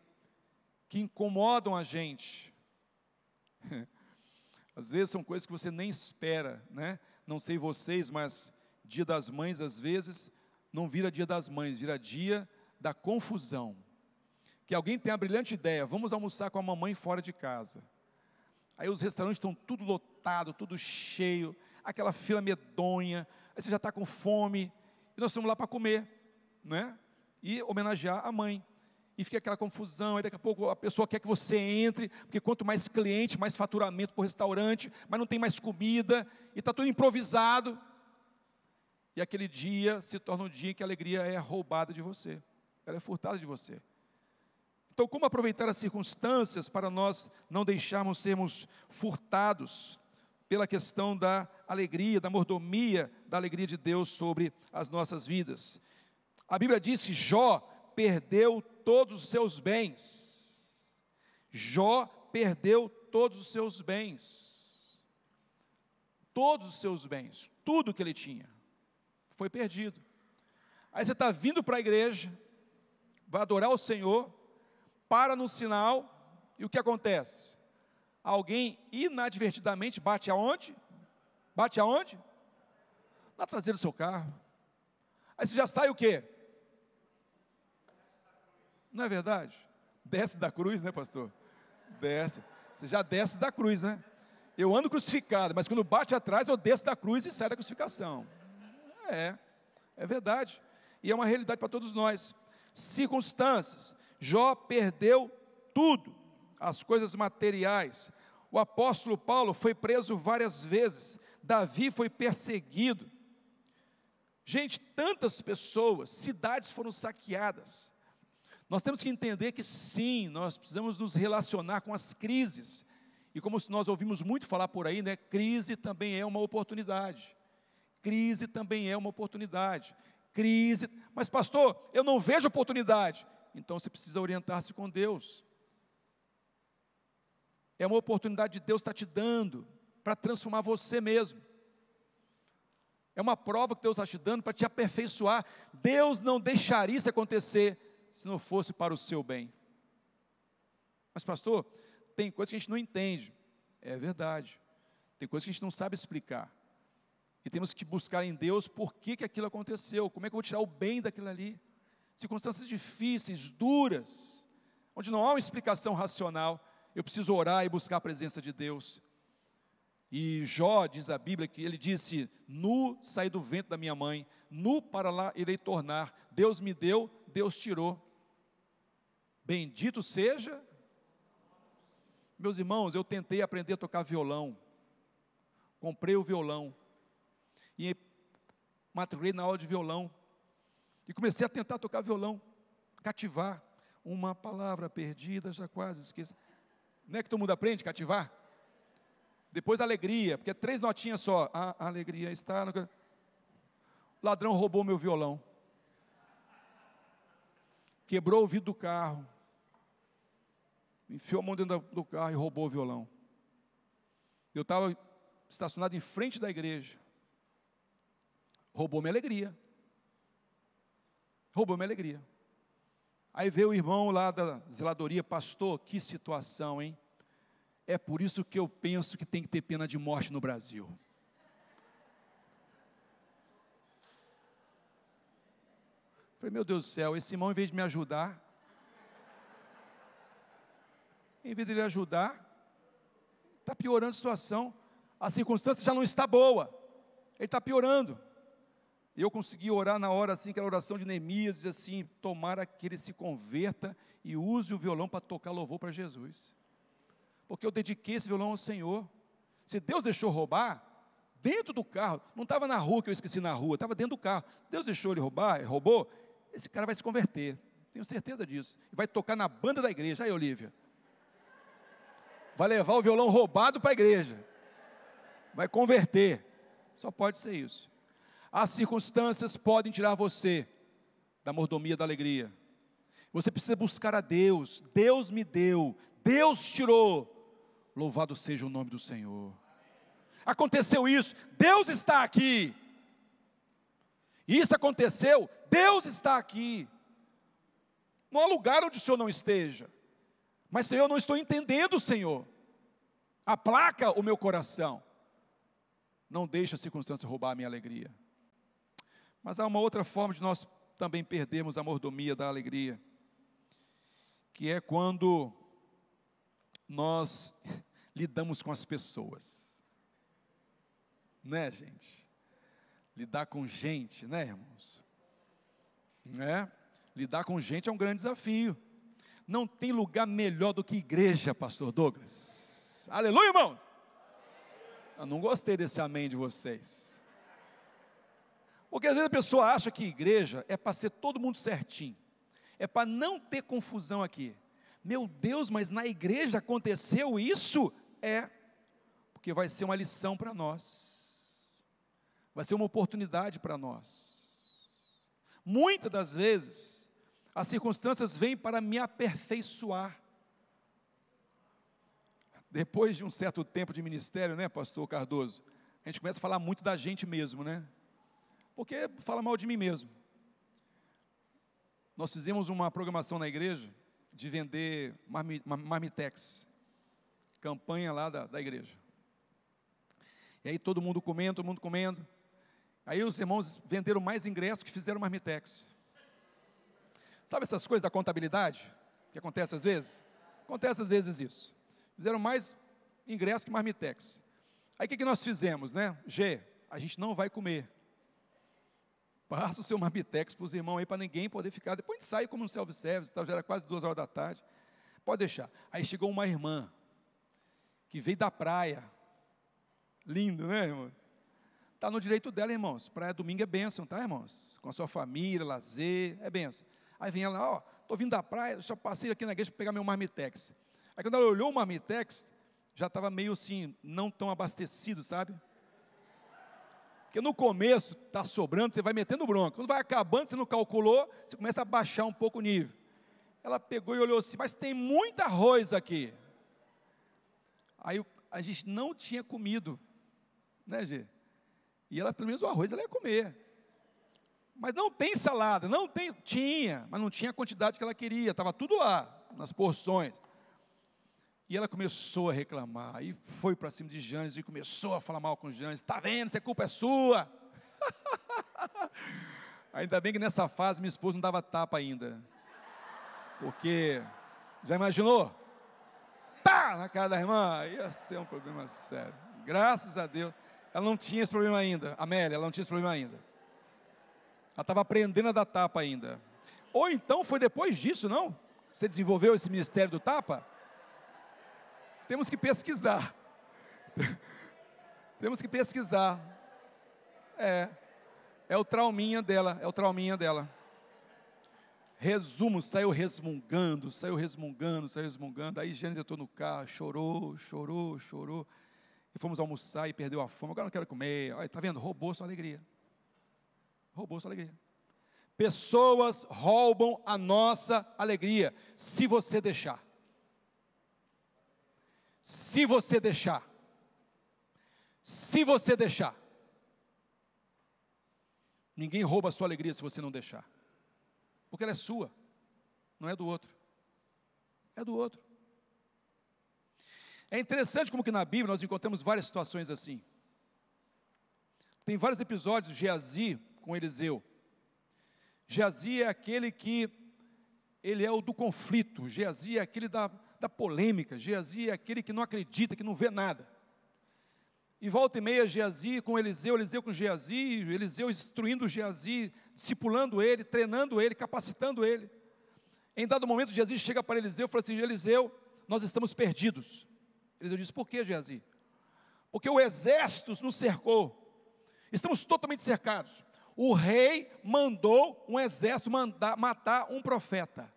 que incomodam a gente. Às vezes são coisas que você nem espera, né? Não sei vocês, mas dia das mães, às vezes, não vira dia das mães, vira dia da confusão. Que alguém tem a brilhante ideia, vamos almoçar com a mamãe fora de casa. Aí os restaurantes estão tudo lotado, tudo cheio, aquela fila medonha, aí você já está com fome, e nós estamos lá para comer, não é? E homenagear a mãe. E fica aquela confusão, aí daqui a pouco a pessoa quer que você entre, porque quanto mais cliente, mais faturamento para o restaurante, mas não tem mais comida, e está tudo improvisado. E aquele dia se torna um dia em que a alegria é roubada de você ela é furtada de você. Então, como aproveitar as circunstâncias para nós não deixarmos sermos furtados pela questão da alegria, da mordomia, da alegria de Deus sobre as nossas vidas? A Bíblia diz que Jó perdeu todos os seus bens. Jó perdeu todos os seus bens. Todos os seus bens, tudo que ele tinha, foi perdido. Aí você está vindo para a igreja, vai adorar o Senhor, para no sinal, e o que acontece? Alguém inadvertidamente bate aonde? Bate aonde? Na traseira do seu carro. Aí você já sai o quê? Não é verdade? Desce da cruz, né, pastor? Desce. Você já desce da cruz, né? Eu ando crucificado, mas quando bate atrás, eu desço da cruz e saio da crucificação. É, é verdade. E é uma realidade para todos nós. Circunstâncias. Jó perdeu tudo, as coisas materiais. O apóstolo Paulo foi preso várias vezes. Davi foi perseguido. Gente, tantas pessoas, cidades foram saqueadas. Nós temos que entender que sim, nós precisamos nos relacionar com as crises. E como nós ouvimos muito falar por aí, né, crise também é uma oportunidade. Crise também é uma oportunidade. Crise, mas pastor, eu não vejo oportunidade. Então você precisa orientar-se com Deus. É uma oportunidade de Deus estar te dando para transformar você mesmo. É uma prova que Deus está te dando para te aperfeiçoar. Deus não deixaria isso acontecer se não fosse para o seu bem. Mas, pastor, tem coisas que a gente não entende. É verdade. Tem coisas que a gente não sabe explicar. E temos que buscar em Deus por que, que aquilo aconteceu, como é que eu vou tirar o bem daquilo ali. Circunstâncias difíceis, duras, onde não há uma explicação racional, eu preciso orar e buscar a presença de Deus. E Jó, diz a Bíblia, que ele disse: Nu saí do vento da minha mãe, nu para lá irei tornar. Deus me deu, Deus tirou. Bendito seja meus irmãos, eu tentei aprender a tocar violão. Comprei o violão. E matriculei na aula de violão. E comecei a tentar tocar violão, cativar. Uma palavra perdida, já quase esqueci. Não é que todo mundo aprende cativar? Depois alegria, porque é três notinhas só. A alegria está. No... Ladrão roubou meu violão. Quebrou o vidro do carro enfiou a mão dentro do carro e roubou o violão. Eu estava estacionado em frente da igreja. Roubou minha alegria. Roubou minha alegria. Aí veio o irmão lá da zeladoria, pastor, que situação, hein? É por isso que eu penso que tem que ter pena de morte no Brasil. Falei, meu Deus do céu, esse irmão, em vez de me ajudar, em vez de ele ajudar, está piorando a situação. A circunstância já não está boa, ele está piorando. Eu consegui orar na hora assim, aquela oração de Neemias, diz assim: tomara que ele se converta e use o violão para tocar louvor para Jesus. Porque eu dediquei esse violão ao Senhor. Se Deus deixou roubar, dentro do carro, não estava na rua que eu esqueci na rua, estava dentro do carro. Deus deixou ele roubar, roubou, esse cara vai se converter. Tenho certeza disso. E vai tocar na banda da igreja. Aí, Olívia vai levar o violão roubado para a igreja, vai converter. Só pode ser isso. As circunstâncias podem tirar você da mordomia da alegria. Você precisa buscar a Deus. Deus me deu, Deus tirou. Louvado seja o nome do Senhor. Aconteceu isso, Deus está aqui. Isso aconteceu, Deus está aqui. Não há lugar onde o Senhor não esteja. Mas, Senhor, eu não estou entendendo, Senhor. Aplaca o meu coração. Não deixe a circunstância roubar a minha alegria. Mas há uma outra forma de nós também perdermos a mordomia da alegria, que é quando nós lidamos com as pessoas. Né, gente? Lidar com gente, né, irmãos? Né? Lidar com gente é um grande desafio. Não tem lugar melhor do que igreja, pastor Douglas. Aleluia, irmãos. Eu não gostei desse amém de vocês. Porque às vezes a pessoa acha que igreja é para ser todo mundo certinho. É para não ter confusão aqui. Meu Deus, mas na igreja aconteceu isso? É, porque vai ser uma lição para nós, vai ser uma oportunidade para nós. Muitas das vezes, as circunstâncias vêm para me aperfeiçoar. Depois de um certo tempo de ministério, né, pastor Cardoso, a gente começa a falar muito da gente mesmo, né? Porque fala mal de mim mesmo. Nós fizemos uma programação na igreja de vender marmitex, campanha lá da, da igreja. E aí todo mundo comendo, todo mundo comendo. Aí os irmãos venderam mais ingressos que fizeram marmitex. Sabe essas coisas da contabilidade? Que acontece às vezes? Acontece às vezes isso. Fizeram mais ingressos que marmitex. Aí o que, que nós fizemos, né? G, a gente não vai comer. Passa o seu marmitex para os irmãos aí, para ninguém poder ficar. Depois a gente sai como no self-service, já era quase duas horas da tarde. Pode deixar. Aí chegou uma irmã, que veio da praia. Lindo, né, irmão? Está no direito dela, irmãos. Praia domingo é bênção, tá, irmãos? Com a sua família, lazer, é bênção. Aí vem ela, ó, estou vindo da praia, já passei aqui na igreja para pegar meu marmitex. Aí quando ela olhou o marmitex, já estava meio assim, não tão abastecido, sabe? Porque no começo está sobrando, você vai metendo bronca. Quando vai acabando, você não calculou, você começa a baixar um pouco o nível. Ela pegou e olhou assim, mas tem muito arroz aqui. Aí a gente não tinha comido, né, Gê? E ela, pelo menos o arroz, ela ia comer. Mas não tem salada, não tem. Tinha, mas não tinha a quantidade que ela queria, estava tudo lá, nas porções. E ela começou a reclamar, aí foi para cima de Janes e começou a falar mal com Janes. Está vendo, se a culpa é sua. ainda bem que nessa fase minha esposa não dava tapa ainda. Porque, já imaginou? Tá na cara da irmã, ia ser um problema sério. Graças a Deus, ela não tinha esse problema ainda. Amélia, ela não tinha esse problema ainda. Ela estava aprendendo a dar tapa ainda. Ou então foi depois disso, não? Você desenvolveu esse ministério do tapa? Temos que pesquisar. Temos que pesquisar. É. É o trauminha dela, é o trauminha dela. Resumo, saiu resmungando, saiu resmungando, saiu resmungando. Aí Gênesis entrou no carro, chorou, chorou, chorou. E fomos almoçar e perdeu a fome. Agora não quero comer. Olha, tá vendo? Roubou sua alegria. Roubou sua alegria. Pessoas roubam a nossa alegria, se você deixar se você deixar. Se você deixar. Ninguém rouba a sua alegria se você não deixar. Porque ela é sua, não é do outro. É do outro. É interessante como que na Bíblia nós encontramos várias situações assim. Tem vários episódios de Geazi com Eliseu. Geazi é aquele que ele é o do conflito. Geazi é aquele da, da polêmica. Geazi é aquele que não acredita, que não vê nada. E volta e meia, Geazi com Eliseu, Eliseu com Geazi, Eliseu instruindo Geazi, discipulando ele, treinando ele, capacitando ele. Em dado momento, Geazi chega para Eliseu e fala assim: Eliseu, nós estamos perdidos. Eliseu diz: Por que, Geazi? Porque o exército nos cercou, estamos totalmente cercados. O rei mandou um exército mandar, matar um profeta.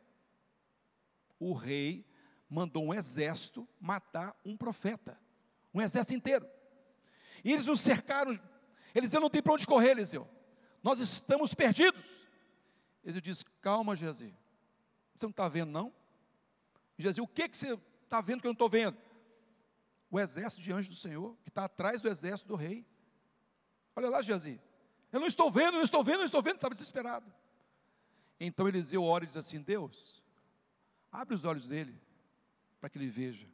O rei mandou um exército matar um profeta, um exército inteiro. E eles nos cercaram. Eliseu não tem para onde correr, Eliseu. Nós estamos perdidos. Ele diz: Calma, Geazi. Você não está vendo, não? Geazi, o que, que você está vendo que eu não estou vendo? O exército de anjos do Senhor, que está atrás do exército do rei. Olha lá, Geazi. Eu não estou vendo, não estou vendo, não estou vendo, estava desesperado. Então Eliseu ora e diz assim: Deus, abre os olhos dele para que ele veja.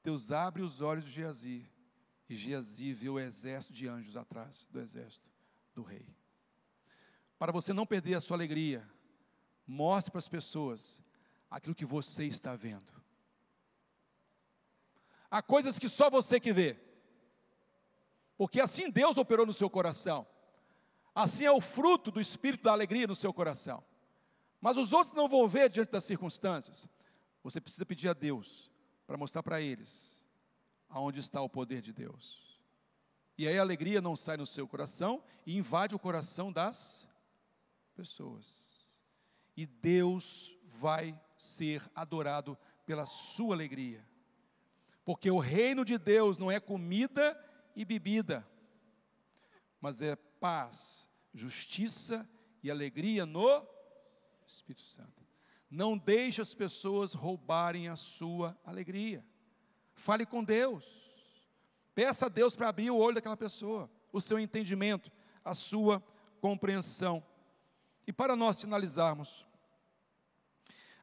Deus abre os olhos de Geazi, e Geazi vê o exército de anjos atrás do exército do rei. Para você não perder a sua alegria, mostre para as pessoas aquilo que você está vendo. Há coisas que só você que vê. Porque assim Deus operou no seu coração. Assim é o fruto do espírito da alegria no seu coração. Mas os outros não vão ver diante das circunstâncias. Você precisa pedir a Deus para mostrar para eles aonde está o poder de Deus. E aí a alegria não sai no seu coração e invade o coração das pessoas. E Deus vai ser adorado pela sua alegria. Porque o reino de Deus não é comida e bebida, mas é paz, justiça e alegria no Espírito Santo. Não deixe as pessoas roubarem a sua alegria. Fale com Deus. Peça a Deus para abrir o olho daquela pessoa, o seu entendimento, a sua compreensão. E para nós finalizarmos,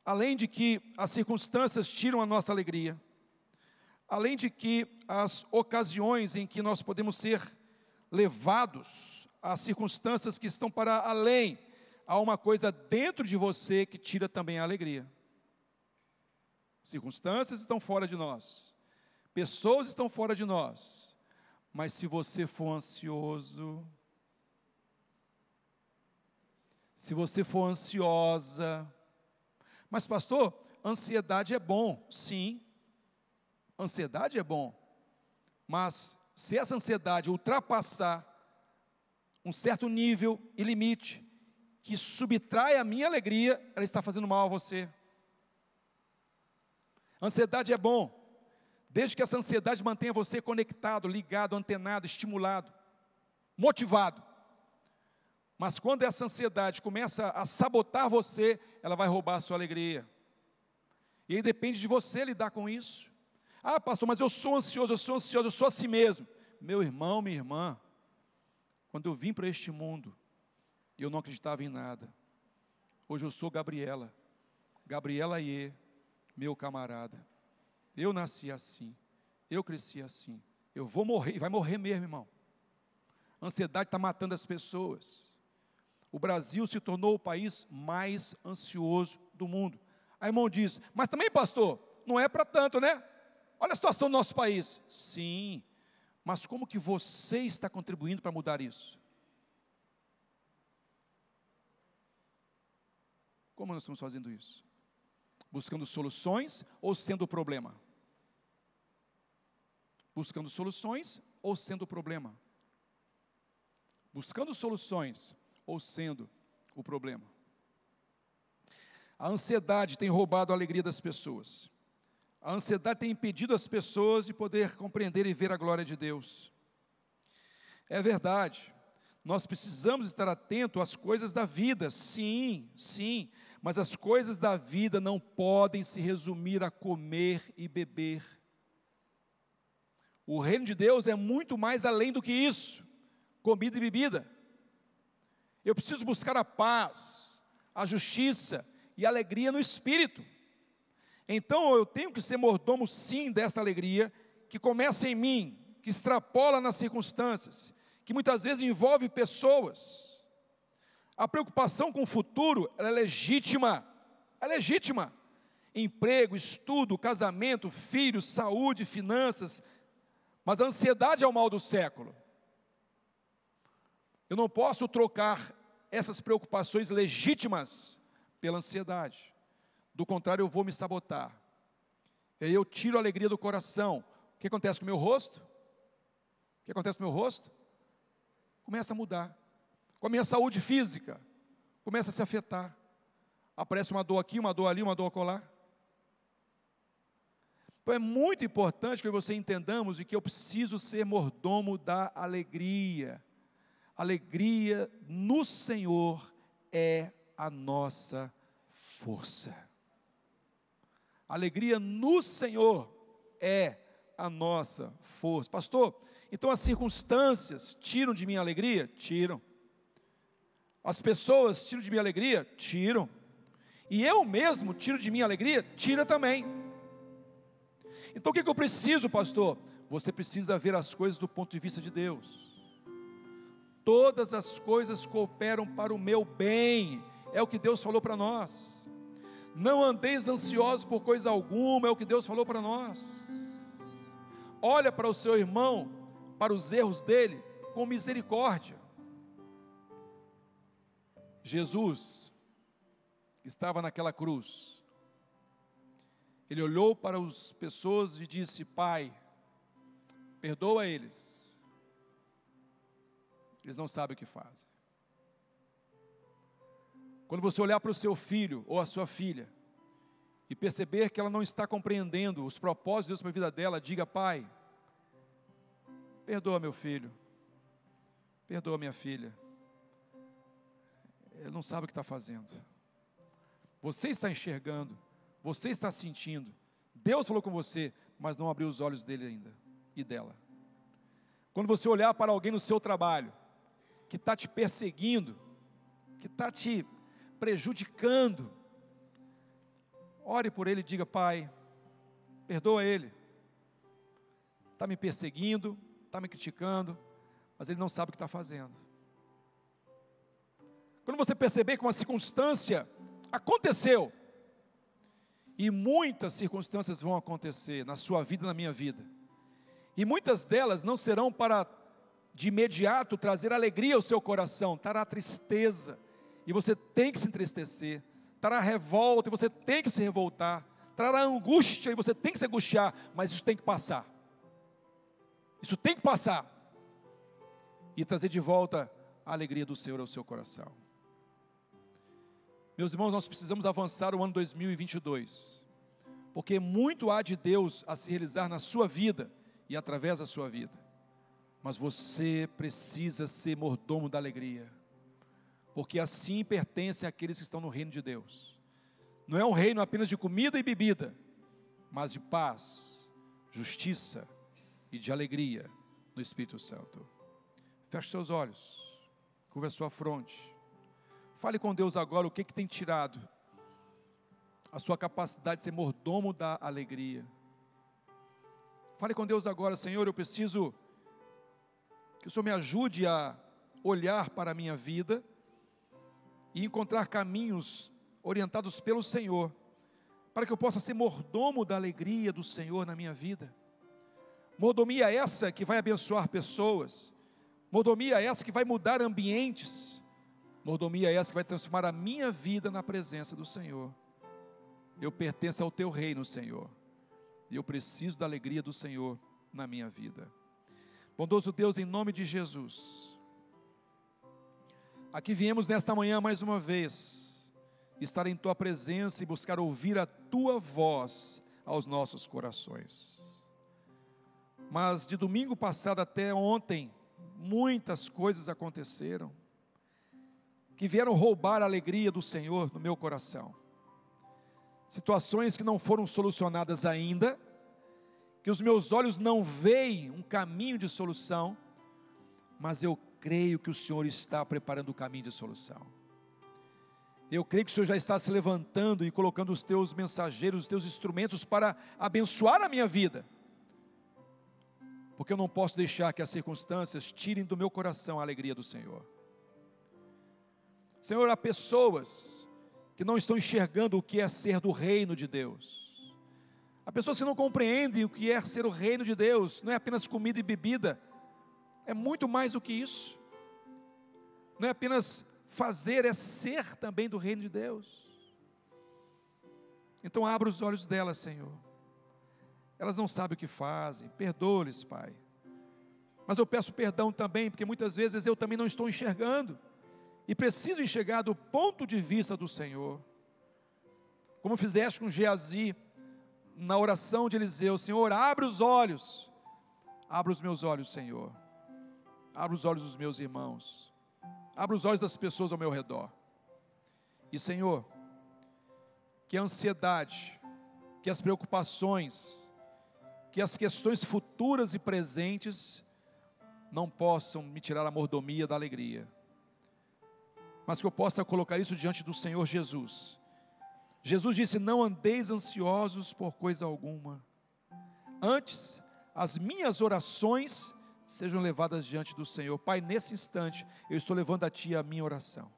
além de que as circunstâncias tiram a nossa alegria, além de que as ocasiões em que nós podemos ser levados a circunstâncias que estão para além, há uma coisa dentro de você que tira também a alegria. Circunstâncias estão fora de nós, pessoas estão fora de nós, mas se você for ansioso, se você for ansiosa, mas pastor, ansiedade é bom, sim, ansiedade é bom, mas se essa ansiedade ultrapassar um certo nível e limite, que subtrai a minha alegria, ela está fazendo mal a você. Ansiedade é bom, desde que essa ansiedade mantenha você conectado, ligado, antenado, estimulado, motivado. Mas quando essa ansiedade começa a sabotar você, ela vai roubar a sua alegria. E aí depende de você lidar com isso. Ah, pastor, mas eu sou ansioso, eu sou ansioso, eu sou assim mesmo. Meu irmão, minha irmã, quando eu vim para este mundo, eu não acreditava em nada. Hoje eu sou Gabriela, Gabriela Aie, meu camarada. Eu nasci assim, eu cresci assim. Eu vou morrer, vai morrer mesmo, irmão. A ansiedade está matando as pessoas o Brasil se tornou o país mais ansioso do mundo. Aí irmão diz, mas também, pastor, não é para tanto, né? Olha a situação do nosso país. Sim, mas como que você está contribuindo para mudar isso? Como nós estamos fazendo isso? Buscando soluções ou sendo o problema? Buscando soluções ou sendo o problema? Buscando soluções ou sendo o problema. A ansiedade tem roubado a alegria das pessoas. A ansiedade tem impedido as pessoas de poder compreender e ver a glória de Deus. É verdade, nós precisamos estar atentos às coisas da vida, sim, sim, mas as coisas da vida não podem se resumir a comer e beber. O reino de Deus é muito mais além do que isso comida e bebida. Eu preciso buscar a paz, a justiça e a alegria no espírito. Então eu tenho que ser mordomo sim desta alegria que começa em mim, que extrapola nas circunstâncias, que muitas vezes envolve pessoas. A preocupação com o futuro, é legítima. É legítima. Emprego, estudo, casamento, filhos, saúde, finanças. Mas a ansiedade é o mal do século. Eu não posso trocar essas preocupações legítimas pela ansiedade. Do contrário, eu vou me sabotar. E aí eu tiro a alegria do coração. O que acontece com o meu rosto? O que acontece com o meu rosto? Começa a mudar. Com a minha saúde física, começa a se afetar. Aparece uma dor aqui, uma dor ali, uma dor acolá. Então é muito importante que você entendamos de que eu preciso ser mordomo da alegria alegria no Senhor é a nossa força. Alegria no Senhor é a nossa força. Pastor, então as circunstâncias tiram de minha alegria? Tiram. As pessoas tiram de minha alegria? Tiram. E eu mesmo tiro de minha alegria? Tira também. Então o que, que eu preciso, pastor? Você precisa ver as coisas do ponto de vista de Deus todas as coisas cooperam para o meu bem, é o que Deus falou para nós. Não andeis ansiosos por coisa alguma, é o que Deus falou para nós. Olha para o seu irmão, para os erros dele, com misericórdia. Jesus estava naquela cruz. Ele olhou para as pessoas e disse: Pai, perdoa eles, eles não sabem o que fazem. Quando você olhar para o seu filho ou a sua filha e perceber que ela não está compreendendo os propósitos de Deus para a vida dela, diga: Pai, perdoa meu filho, perdoa minha filha. Ele não sabe o que está fazendo. Você está enxergando, você está sentindo. Deus falou com você, mas não abriu os olhos dele ainda e dela. Quando você olhar para alguém no seu trabalho, que está te perseguindo, que está te prejudicando, ore por ele e diga: Pai, perdoa ele. Está me perseguindo, está me criticando, mas ele não sabe o que está fazendo. Quando você perceber que uma circunstância aconteceu, e muitas circunstâncias vão acontecer na sua vida e na minha vida, e muitas delas não serão para de imediato trazer alegria ao seu coração, trará tristeza, e você tem que se entristecer, trará revolta, e você tem que se revoltar, trará angústia, e você tem que se angustiar, mas isso tem que passar. Isso tem que passar. E trazer de volta a alegria do Senhor ao seu coração. Meus irmãos, nós precisamos avançar o ano 2022, porque muito há de Deus a se realizar na sua vida e através da sua vida mas você precisa ser mordomo da alegria, porque assim pertence àqueles que estão no reino de Deus. Não é um reino apenas de comida e bebida, mas de paz, justiça e de alegria no Espírito Santo. Feche seus olhos, curva a sua fronte. Fale com Deus agora o que, que tem tirado a sua capacidade de ser mordomo da alegria. Fale com Deus agora, Senhor, eu preciso que o Senhor me ajude a olhar para a minha vida e encontrar caminhos orientados pelo Senhor, para que eu possa ser mordomo da alegria do Senhor na minha vida. Mordomia essa que vai abençoar pessoas, mordomia essa que vai mudar ambientes, mordomia essa que vai transformar a minha vida na presença do Senhor. Eu pertenço ao teu reino, Senhor, e eu preciso da alegria do Senhor na minha vida. Bondoso Deus, em nome de Jesus. Aqui viemos nesta manhã mais uma vez, estar em tua presença e buscar ouvir a tua voz aos nossos corações. Mas de domingo passado até ontem, muitas coisas aconteceram que vieram roubar a alegria do Senhor no meu coração. Situações que não foram solucionadas ainda, que os meus olhos não veem um caminho de solução, mas eu creio que o Senhor está preparando o caminho de solução. Eu creio que o Senhor já está se levantando e colocando os teus mensageiros, os teus instrumentos para abençoar a minha vida. Porque eu não posso deixar que as circunstâncias tirem do meu coração a alegria do Senhor. Senhor, há pessoas que não estão enxergando o que é ser do reino de Deus Há pessoas que não compreendem o que é ser o reino de Deus, não é apenas comida e bebida, é muito mais do que isso. Não é apenas fazer, é ser também do reino de Deus. Então abra os olhos delas, Senhor. Elas não sabem o que fazem, perdoa-lhes, Pai. Mas eu peço perdão também, porque muitas vezes eu também não estou enxergando, e preciso enxergar do ponto de vista do Senhor. Como fizeste com Geazi, na oração de Eliseu: Senhor, abre os olhos, abre os meus olhos, Senhor, abre os olhos dos meus irmãos, abre os olhos das pessoas ao meu redor. E, Senhor, que a ansiedade, que as preocupações, que as questões futuras e presentes não possam me tirar a mordomia da alegria, mas que eu possa colocar isso diante do Senhor Jesus Jesus disse: Não andeis ansiosos por coisa alguma, antes as minhas orações sejam levadas diante do Senhor. Pai, nesse instante, eu estou levando a Ti a minha oração.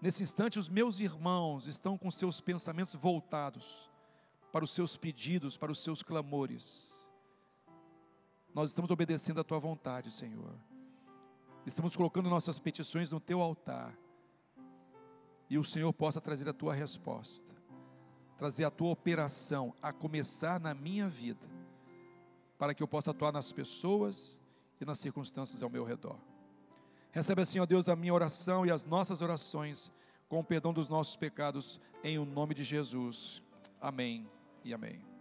Nesse instante, os meus irmãos estão com seus pensamentos voltados para os seus pedidos, para os seus clamores. Nós estamos obedecendo a Tua vontade, Senhor. Estamos colocando nossas petições no Teu altar e o Senhor possa trazer a tua resposta, trazer a tua operação a começar na minha vida, para que eu possa atuar nas pessoas e nas circunstâncias ao meu redor. Recebe ó Deus, a minha oração e as nossas orações com o perdão dos nossos pecados, em o nome de Jesus. Amém e amém.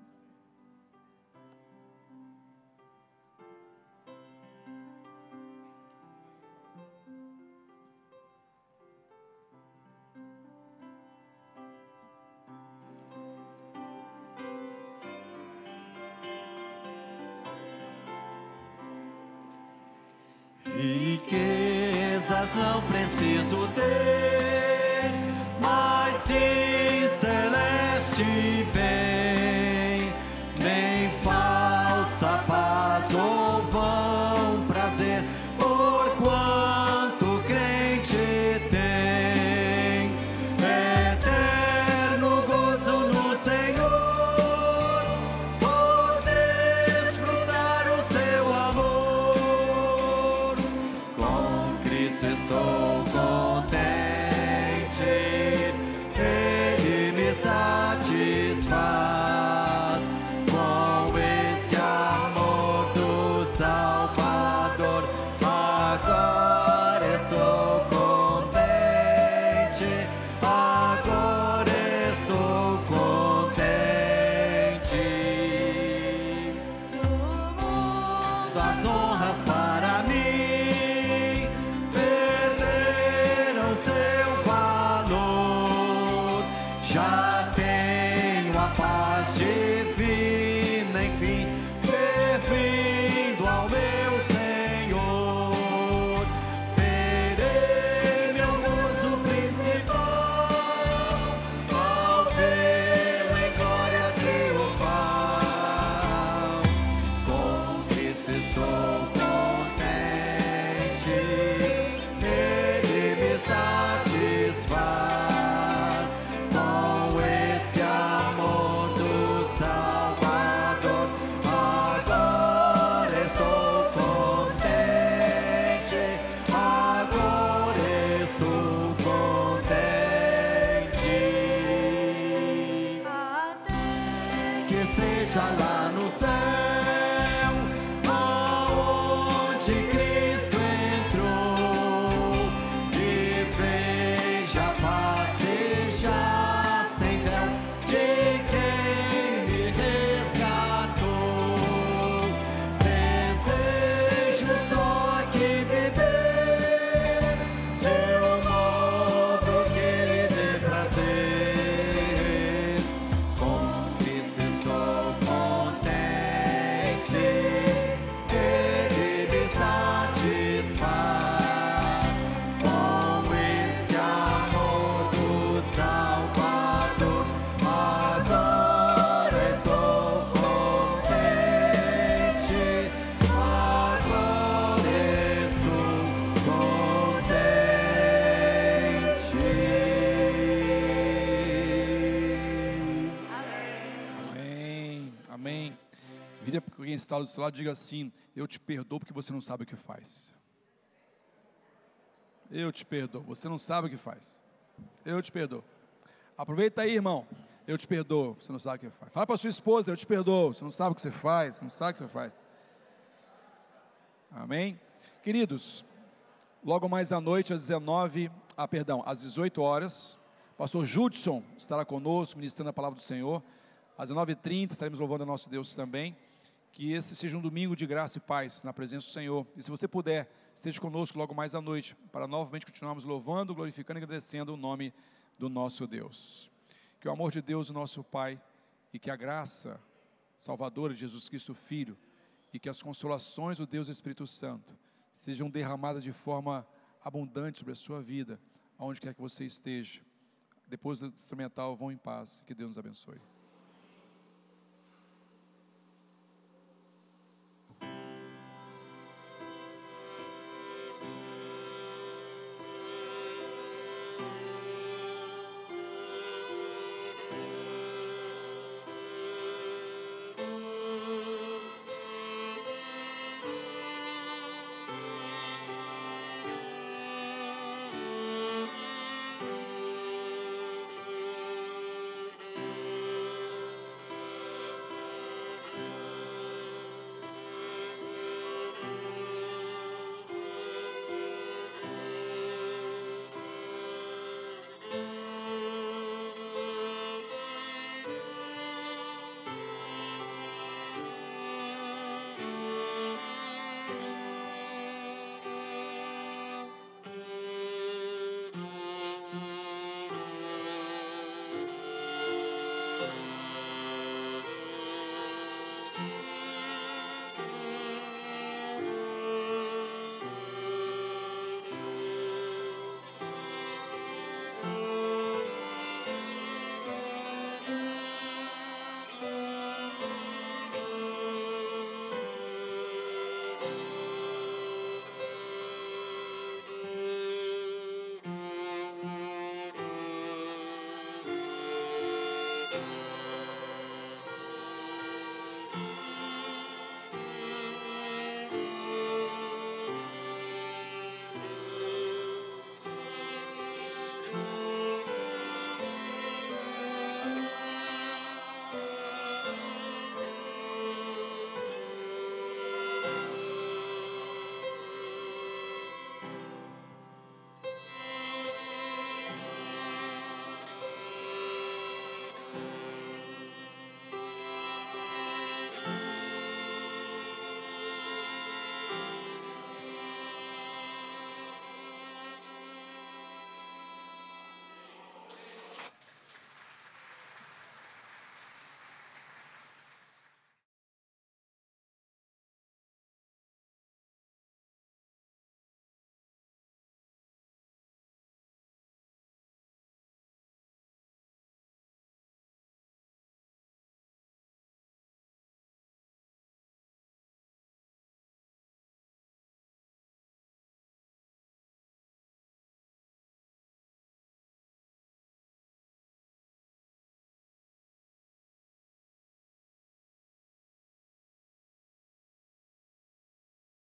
Aonde Cristo está do seu lado diga assim: Eu te perdoo porque você não sabe o que faz. Eu te perdoo, você não sabe o que faz. Eu te perdoo. Aproveita aí, irmão. Eu te perdoo, você não sabe o que faz. Fala para sua esposa: Eu te perdoo, você não sabe o que você faz, não sabe o que você faz. Amém? Queridos, logo mais à noite, às 19, ah, perdão, às 18 horas, pastor Judson estará conosco, ministrando a palavra do Senhor. Às 19h30 estaremos louvando a nosso Deus também. Que esse seja um domingo de graça e paz na presença do Senhor. E se você puder, esteja conosco logo mais à noite, para novamente continuarmos louvando, glorificando e agradecendo o nome do nosso Deus. Que o amor de Deus, nosso Pai, e que a graça salvadora de Jesus Cristo, Filho, e que as consolações do Deus Espírito Santo sejam derramadas de forma abundante sobre a sua vida, aonde quer que você esteja. Depois do instrumental, vão em paz. Que Deus nos abençoe.